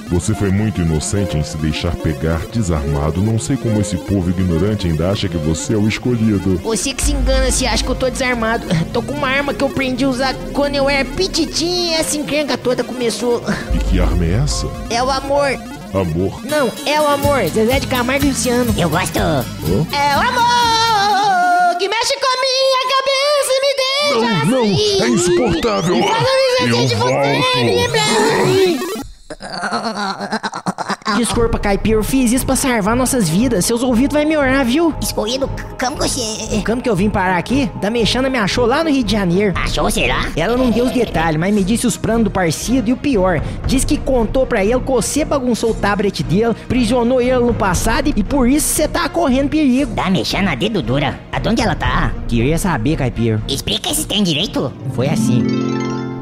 Você foi muito inocente em se deixar pegar desarmado. Não sei como esse povo ignorante ainda acha que você é o escolhido. Você que se engana se acha que eu tô desarmado. Tô com uma arma que eu aprendi a usar quando eu era pititinho e essa encrenca toda começou. E que arma é essa? É o amor. Amor? Não, é o amor. Zezé de Camargo e Luciano. Eu gosto. Hã? É o amor que mexe com a minha cabeça e me deixa Não, não, assim. é insuportável. Eu me Eu esquecer de você, volto. Desculpa, Caipira, eu fiz isso pra salvar nossas vidas. Seus ouvidos vai melhorar, viu? Escolhido, como você... Como que eu vim parar aqui? Da Mexana me achou lá no Rio de Janeiro. Achou, será? Ela não deu os detalhes, mas me disse os planos do parceiro e o pior. Disse que contou pra ele que você bagunçou o tablet dele, prisionou ele no passado e por isso você tá correndo perigo. Tá mexendo a dedo dura. Aonde ela tá? Queria saber, Caipira. Explica se tem direito. Foi assim.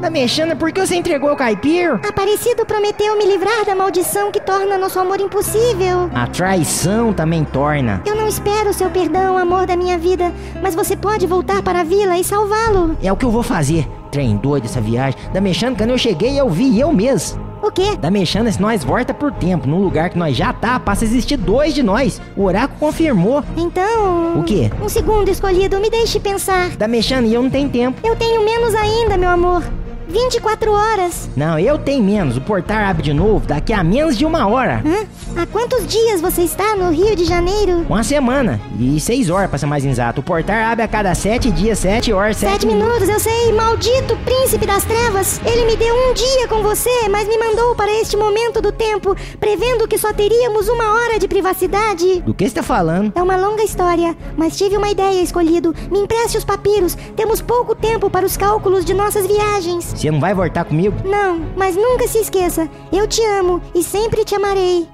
Tá mexendo por que você entregou o Caipira? Aparecido prometeu me livrar da maldição que torna nosso amor impossível. A traição também torna. Eu não espero seu perdão, amor da minha vida, mas você pode voltar para a vila e salvá-lo. É o que eu vou fazer. Trem doido essa viagem. Da mexendo, quando eu cheguei, eu vi eu mesmo. O quê? Da mexendo, se nós volta por tempo, num lugar que nós já tá, passa a existir dois de nós. O oráculo confirmou. Então. O quê? Um segundo escolhido, me deixe pensar. Da mexendo e eu não tenho tempo. Eu tenho menos ainda, meu amor. 24 horas. Não, eu tenho menos. O portal abre de novo daqui a menos de uma hora. Hã? Há quantos dias você está no Rio de Janeiro? Uma semana. E seis horas, pra ser mais exato. O portal abre a cada sete dias, sete horas, sete, Sete minutos, eu sei, maldito príncipe das trevas. Ele me deu um dia com você, mas me mandou para este momento do tempo, prevendo que só teríamos uma hora de privacidade. Do que você tá falando? É uma longa história, mas tive uma ideia, escolhido. Me empreste os papiros. Temos pouco tempo para os cálculos de nossas viagens. Você não vai voltar comigo? Não, mas nunca se esqueça. Eu te amo e sempre te amarei.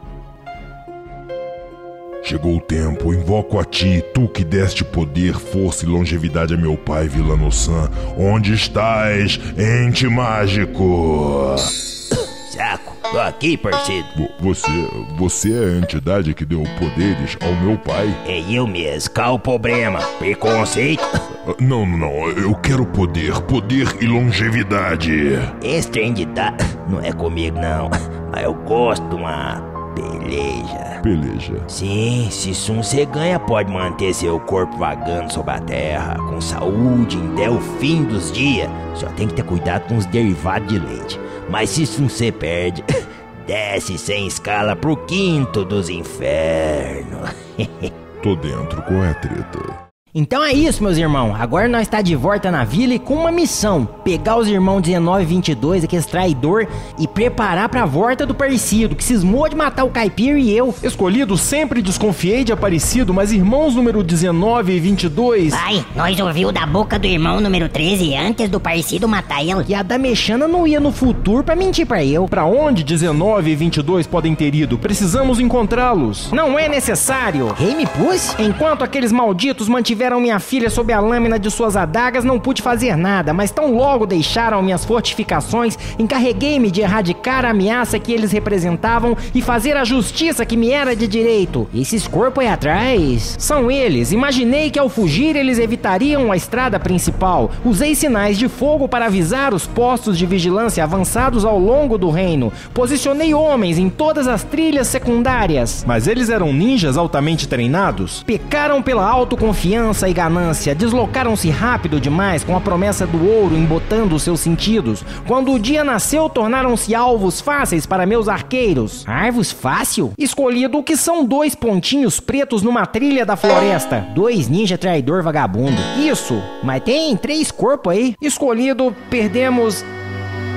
Chegou o tempo, invoco a ti, tu que deste poder, força e longevidade a meu pai, Vilano-san. Onde estás, ente mágico? Saco, tô aqui, parceiro. Vo- Você, você é a entidade que deu poderes ao meu pai? É eu mesmo, qual o problema? Preconceito? Ah, Não, não, não, eu quero poder, poder e longevidade. Esse trem de tá... não é comigo não, mas eu gosto de uma peleja. Peleja. Sim, se Sun você ganha, pode manter seu corpo vagando sobre a terra, com saúde até o fim dos dias. Só tem que ter cuidado com os derivados de leite. Mas se Sun você perde, desce sem escala pro quinto dos infernos. Tô dentro, qual é a treta? Então é isso, meus irmãos. Agora nós está de volta na vila e com uma missão: pegar os irmãos 19 e 22, aqueles traidor, e preparar pra volta do Parecido, que cismou de matar o Caipira e eu. Escolhido, sempre desconfiei de Aparecido, mas irmãos número 19 e 22. Pai, nós ouviu da boca do irmão número 13 antes do parecido matar ele. E a da Mexana não ia no futuro pra mentir pra eu. Pra onde 19 e 22 podem ter ido? Precisamos encontrá-los. Não é necessário. Rei me pus? Enquanto aqueles malditos mantiveram minha filha sob a lâmina de suas adagas, não pude fazer nada, mas tão logo deixaram minhas fortificações, encarreguei-me de erradicar a ameaça que eles representavam e fazer a justiça que me era de direito. Esses corpos aí atrás? São eles. Imaginei que ao fugir eles evitariam a estrada principal. Usei sinais de fogo para avisar os postos de vigilância avançados ao longo do reino. Posicionei homens em todas as trilhas secundárias. Mas eles eram ninjas altamente treinados? Pecaram pela autoconfiança e ganância deslocaram-se rápido demais com a promessa do ouro embotando seus sentidos. Quando o dia nasceu, tornaram-se alvos fáceis para meus arqueiros. Arvos fácil? Escolhido o que são dois pontinhos pretos numa trilha da floresta. Dois ninja traidor vagabundo. Isso, mas tem três corpos aí. Escolhido, perdemos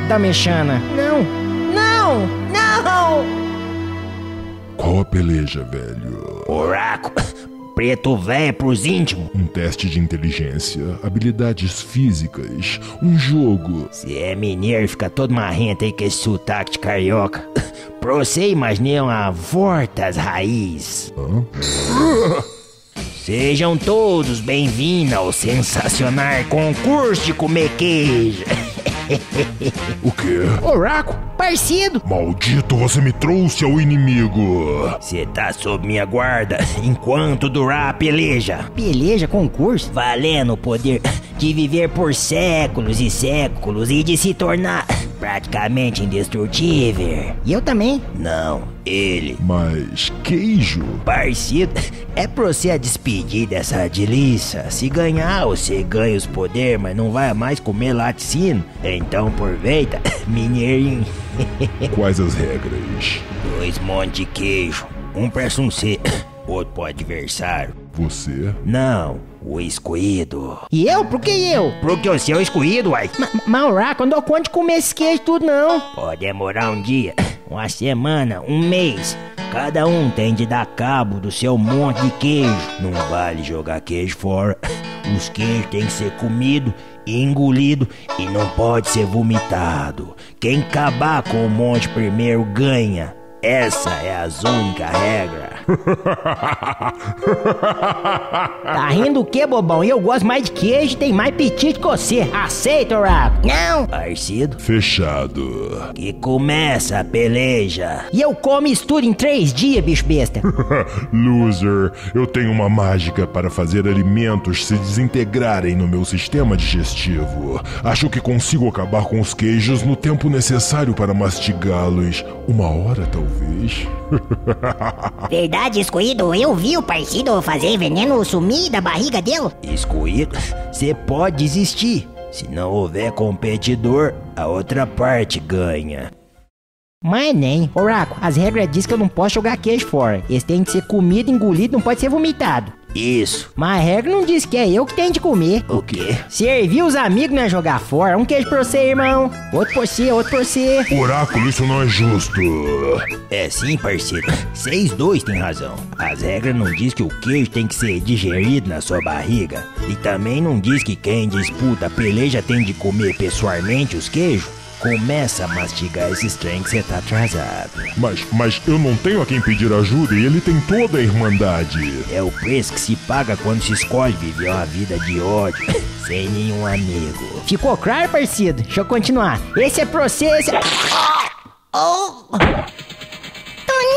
da mexana. Não, não, não! Qual a peleja, velho? Oraco, preto velho pros íntimos. Um teste de inteligência, habilidades físicas, um jogo. Se é mineiro, fica todo marrento aí com esse sotaque de carioca. Pra você imaginei uma vortas raiz. Hã? Sejam todos bem-vindos ao sensacional concurso de comer queijo. O quê? Oraco, parecido. Maldito, você me trouxe ao inimigo. Você tá sob minha guarda enquanto durar a peleja. Peleja, concurso? Valendo o poder de viver por séculos e séculos e de se tornar praticamente indestrutível. E eu também? Não, ele. Mas queijo? Parecido. É pra você a despedir dessa delícia. Se ganhar, você ganha os poderes, mas não vai mais comer laticínio. Então aproveita, mineirinho. Quais as regras? Dois montes de queijo. Um pra você, outro pro adversário. Você? Não, o excluído. E eu? Por que eu? Porque você é o excluído, uai. Mas, Oraco, eu não dou conta de comer esse queijo tudo, não. Pode demorar um dia, uma semana, um mês. Cada um tem de dar cabo do seu monte de queijo. Não vale jogar queijo fora. Os queijos têm que ser comido e engolido e não pode ser vomitado. Quem acabar com o monte primeiro ganha. Essa é a única regra. Tá rindo o que, bobão? Eu gosto mais de queijo e tem mais apetite que você. Aceita, Oraco? Não! Parecido? Fechado. Que começa a peleja. E eu como isso tudo em três dias, bicho besta. Loser, eu tenho uma mágica para fazer alimentos se desintegrarem no meu sistema digestivo. Acho que consigo acabar com os queijos no tempo necessário para mastigá-los. Uma hora, talvez. Verdade, excluído, eu vi o parecido fazer veneno sumir da barriga dele. Excluído? Você pode desistir. Se não houver competidor, a outra parte ganha. Mas nem. Oraco, as regras dizem que eu não posso jogar queijo fora. Eles têm de ser comido, engolido, não pode ser vomitado. Isso. Mas a regra não diz que é eu que tenho de comer. O quê? Servir os amigos não é jogar fora. Um queijo pra você, irmão. Outro pra você, outro pra você. Oráculo, isso não é justo. É sim, parceiro. Vocês dois têm razão. As regras não diz que o queijo tem que ser digerido na sua barriga. E também não diz que quem disputa a peleja tem de comer pessoalmente os queijos. Começa a mastigar esse trem que você tá atrasado. Mas, mas eu não tenho a quem pedir ajuda e ele tem toda a irmandade. É o preço que se paga quando se escolhe viver uma vida de ódio, sem nenhum amigo. Ficou claro, parecido? Deixa eu continuar. Esse é pra você, esse é...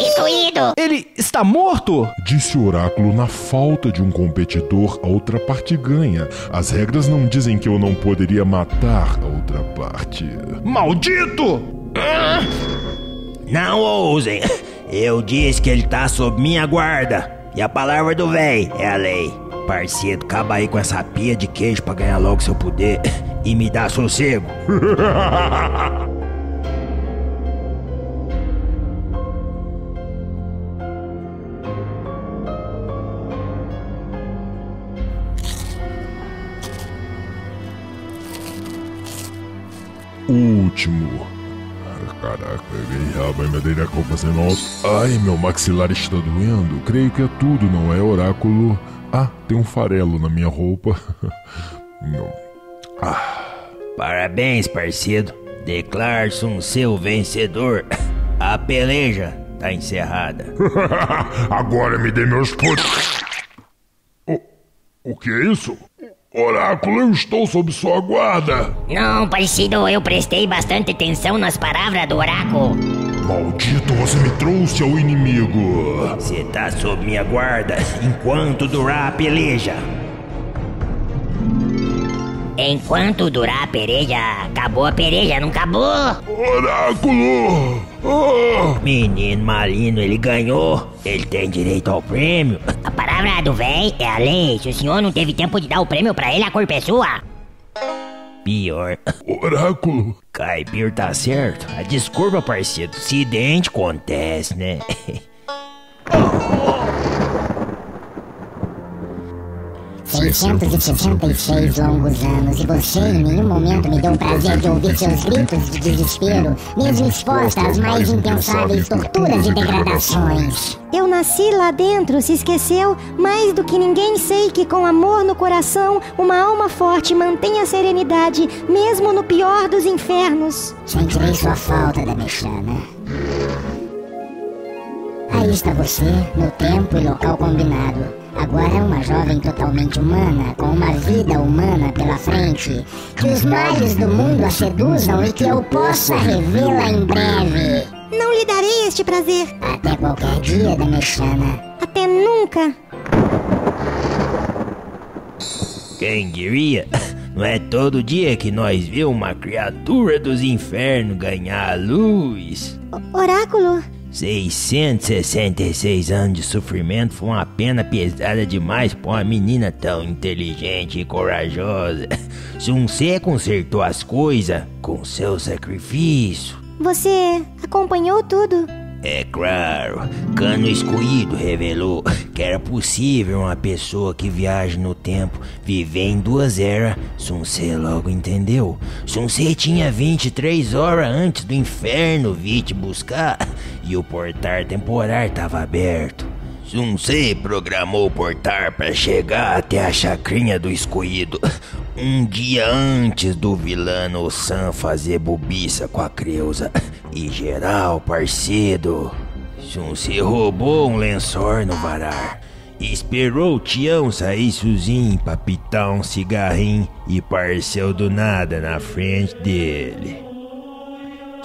Excluído! Ele está morto? Disse o oráculo, na falta de um competidor, a outra parte ganha. As regras não dizem que eu não poderia matar a outra parte. Maldito! Não ousem! Eu disse que ele tá sob minha guarda. E a palavra do véi é a lei. Parceiro, acaba aí com essa pia de queijo pra ganhar logo seu poder e me dá sossego. ótimo. Caraca, ganhei vai me deirar com fazendo alto. Ai, meu maxilar está doendo. Creio que é tudo, não é, oráculo? Ah, tem um farelo na minha roupa. não. Ah. Parabéns, parceiro. Declaro-se um seu vencedor. A peleja tá encerrada. Agora me dê meus poderes. O, o que é isso? Oráculo, eu estou sob sua guarda. Não, parecido, eu prestei bastante atenção nas palavras do oráculo. Maldito, você me trouxe ao inimigo. Você tá sob minha guarda enquanto durar a peleja. Enquanto durar a pereja, acabou a pereja, não acabou? Oráculo! Oh! Menino malino, ele ganhou. Ele tem direito ao prêmio. Palavra do véi é a lei. Se o senhor não teve tempo de dar o prêmio pra ele, a culpa é sua. Pior. Oráculo! Caipir tá certo. A desculpa, parceiro. Acidente acontece, né? 666 longos anos e você em nenhum momento me deu o prazer de ouvir seus gritos de desespero, mesmo exposta às mais impensáveis torturas e degradações. Eu nasci lá dentro, se esqueceu? Mais do que ninguém sei que com amor no coração, uma alma forte mantém a serenidade, mesmo no pior dos infernos. Sentirei sua falta, Damechana. Aí está você, no tempo e local combinado. Agora é uma jovem totalmente humana, com uma vida humana pela frente. Que os males do mundo a seduzam e que eu possa revê-la em breve. Não lhe darei este prazer. Até qualquer dia, Damechana. Até nunca. Quem diria? Não é todo dia que nós vemos uma criatura dos infernos ganhar a luz. O oráculo? 666 anos de sofrimento foi uma pena pesada demais pra uma menina tão inteligente e corajosa. Sun-Se consertou as coisas com seu sacrifício. Você acompanhou tudo? É claro, Cano Escolhido revelou que era possível uma pessoa que viaja no tempo viver em duas eras. Sun-Se logo entendeu. Sun-Se tinha 23 horas antes do inferno vir te buscar e o portar temporário estava aberto. Sun-Se programou o portar para chegar até a chacrinha do escolhido um dia antes do vilano Sam fazer bobiça com a Creusa. E geral, parceiro, Sun-Se roubou um lençol no varar. Esperou o Tião sair sozinho pra pitar um cigarrinho e parceu do nada na frente dele.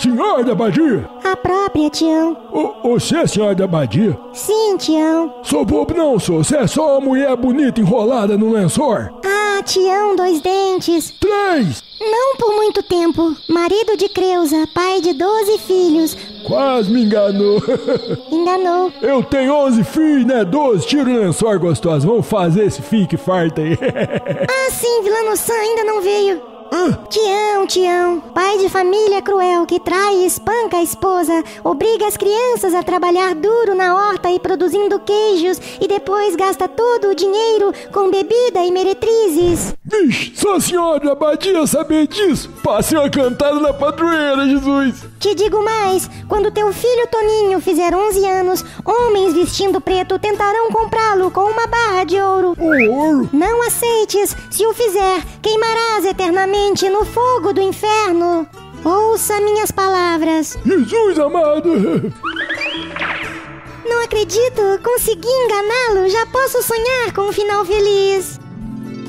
Senhora da Badia! A própria, Tião. O, você é senhora da Badia? Sim, Tião. Sou bobo não, sou. Você é só uma mulher bonita enrolada no lençol. Ah, Tião, dois dentes. Três! Não por muito tempo. Marido de Creusa, pai de 12 filhos. Quase me enganou. Enganou. Eu tenho 11 filhos, né? 12. Tira o lençol gostoso. Vamos fazer esse fique farta aí. ah, sim, Vilano Sam ainda não veio. Tião, Tião, pai de família cruel que trai e espanca a esposa, obriga as crianças a trabalhar duro na horta e produzindo queijos e depois gasta todo o dinheiro com bebida e meretrizes. Vixe, só a senhora abadia saber disso. Passei uma cantada na padroeira, Jesus. Te digo mais, quando teu filho Toninho fizer 11 anos, homens vestindo preto tentarão comprá-lo com uma barra de ouro. Ouro? Não aceites, se o fizer, queimarás eternamente no fogo do inferno. Ouça minhas palavras. Jesus amado! Não acredito, consegui enganá-lo. Já posso sonhar com um final feliz.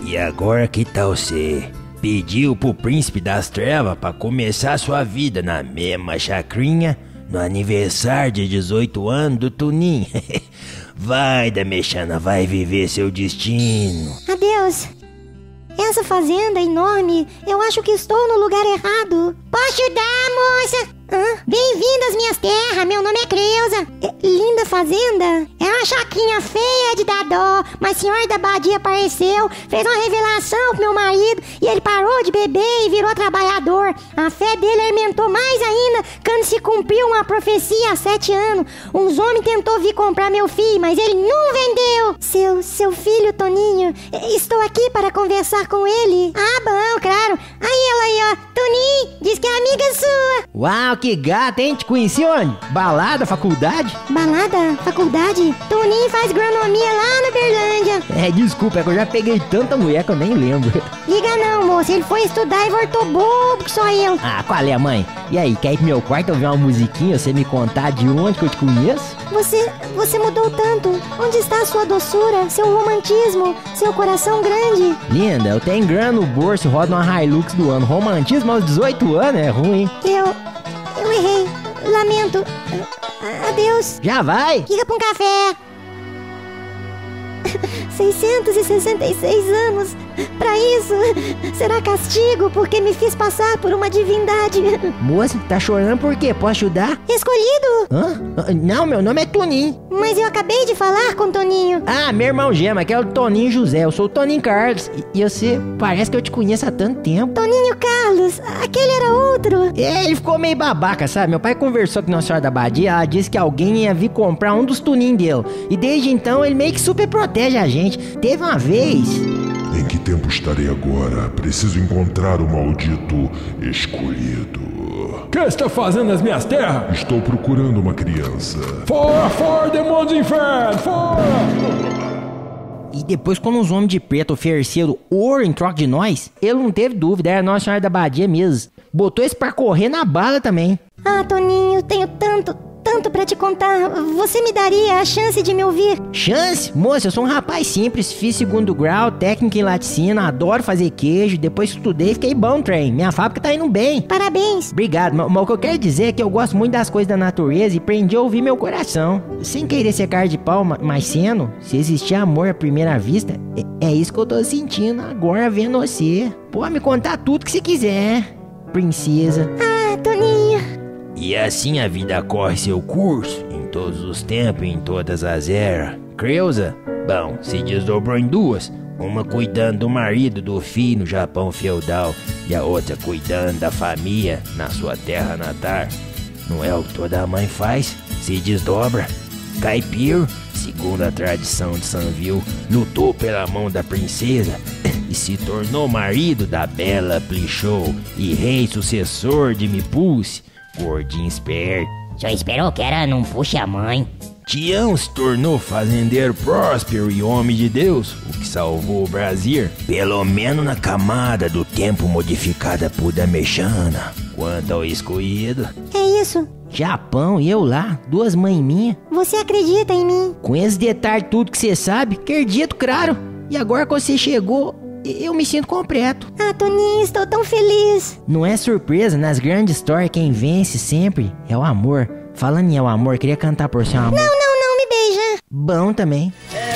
E agora que tal você? Pediu pro príncipe das trevas para começar sua vida na mesma chacrinha no aniversário de 18 anos do Tunim. vai, Damechana, vai viver seu destino. Adeus. Essa fazenda é enorme, eu acho que estou no lugar errado. Posso ajudar, moça? Hã? Bem-vindo às minhas terras, meu nome é Creuza. É, linda fazenda? É uma chaquinha feia de dar dó, mas senhor da Badia apareceu, fez uma revelação pro meu marido e ele parou de beber e virou trabalhador. A fé dele aumentou mais ainda quando se cumpriu uma profecia há sete anos. Uns homens tentou vir comprar meu filho, mas ele não vendeu. Seu, seu filho, Toninho, eh, estou aqui para conversar com ele. Ah, bom, claro. Aí ela aí, ó. Toninho, diz que é amiga sua. Uau, que gata, hein? Te conheci onde? Balada, faculdade? Balada? Faculdade? Toninho faz agronomia lá na Berlândia. É, desculpa, é que eu já peguei tanta mulher que eu nem lembro. Liga não, moço. Ele foi estudar e voltou bobo que só eu. Ah, qual é, mãe? E aí, quer ir pro meu quarto ouvir uma musiquinha, você me contar de onde que eu te conheço? Você, você mudou tanto. Onde está a sua doçura, seu romantismo, seu coração grande? Linda, eu tenho grana no bolso, rodo uma Hilux do ano. Romantismo aos 18 anos é ruim. Eu, eu errei. Lamento. Adeus. Já vai? Liga pra um café. 666 anos. Pra isso, será castigo porque me fiz passar por uma divindade. Moça, tá chorando por quê? Posso ajudar? Escolhido? Hã? Não, meu nome é Toninho. Mas eu acabei de falar com Toninho. Ah, meu irmão gema, que é o Toninho José. Eu sou o Toninho Carlos. E, e você parece que eu te conheço há tanto tempo. Toninho Carlos, aquele era outro. É, ele ficou meio babaca, sabe? Meu pai conversou com Nossa Senhora da Badia, ela disse que alguém ia vir comprar um dos tuninhos dele. E desde então ele meio que super protege a gente. Teve uma vez. Em que tempo estarei agora? Preciso encontrar o maldito escolhido. O que está fazendo nas minhas terras? Estou procurando uma criança. Fora, fora, demônios do inferno! Fora! E depois, quando os homens de preto ofereceram ouro em troca de nós, ele não teve dúvida, era Nossa Senhora da Badia mesmo. Botou esse pra correr na bala também. Ah, Toninho, tenho tanto, tanto pra te contar. Você me daria a chance de me ouvir? Chance? Moça, eu sou um rapaz simples, fiz segundo grau, técnica em laticina, adoro fazer queijo, depois estudei fiquei bom, trem. Minha fábrica tá indo bem. Parabéns. Obrigado, mas, mas o que eu quero dizer é que eu gosto muito das coisas da natureza e aprendi a ouvir meu coração. Sem querer ser cara de pau, ma- mas sendo, se existir amor à primeira vista, é, é isso que eu tô sentindo agora vendo você. Pode me contar tudo que você quiser, princesa. Ah, Toninho. E assim a vida corre seu curso, em todos os tempos e em todas as eras. Creuza, bom, se desdobrou em duas. Uma cuidando do marido do filho no Japão feudal e a outra cuidando da família na sua terra natal. Não é o que toda mãe faz? Se desdobra. Caipiro, segundo a tradição de Sanville, lutou pela mão da princesa e se tornou marido da bela Plichou e rei sucessor de Mipulse, gordinho esperto. Só esperou que era não puxe a mãe. Tião se tornou fazendeiro próspero e homem de Deus, o que salvou o Brasil, pelo menos na camada do tempo modificada por Damechana. Quanto ao escolhido, É isso. Japão e eu lá, duas mães minhas. Você acredita em mim? Com esse detalhe tudo que você sabe, acredito, claro. E agora que você chegou, eu me sinto completo. Ah, Toninho, estou tão feliz. Não é surpresa, nas grandes histórias quem vence sempre é o amor. Falando em é o amor, queria cantar por seu amor. Não, não, não, me beija. Bom também. É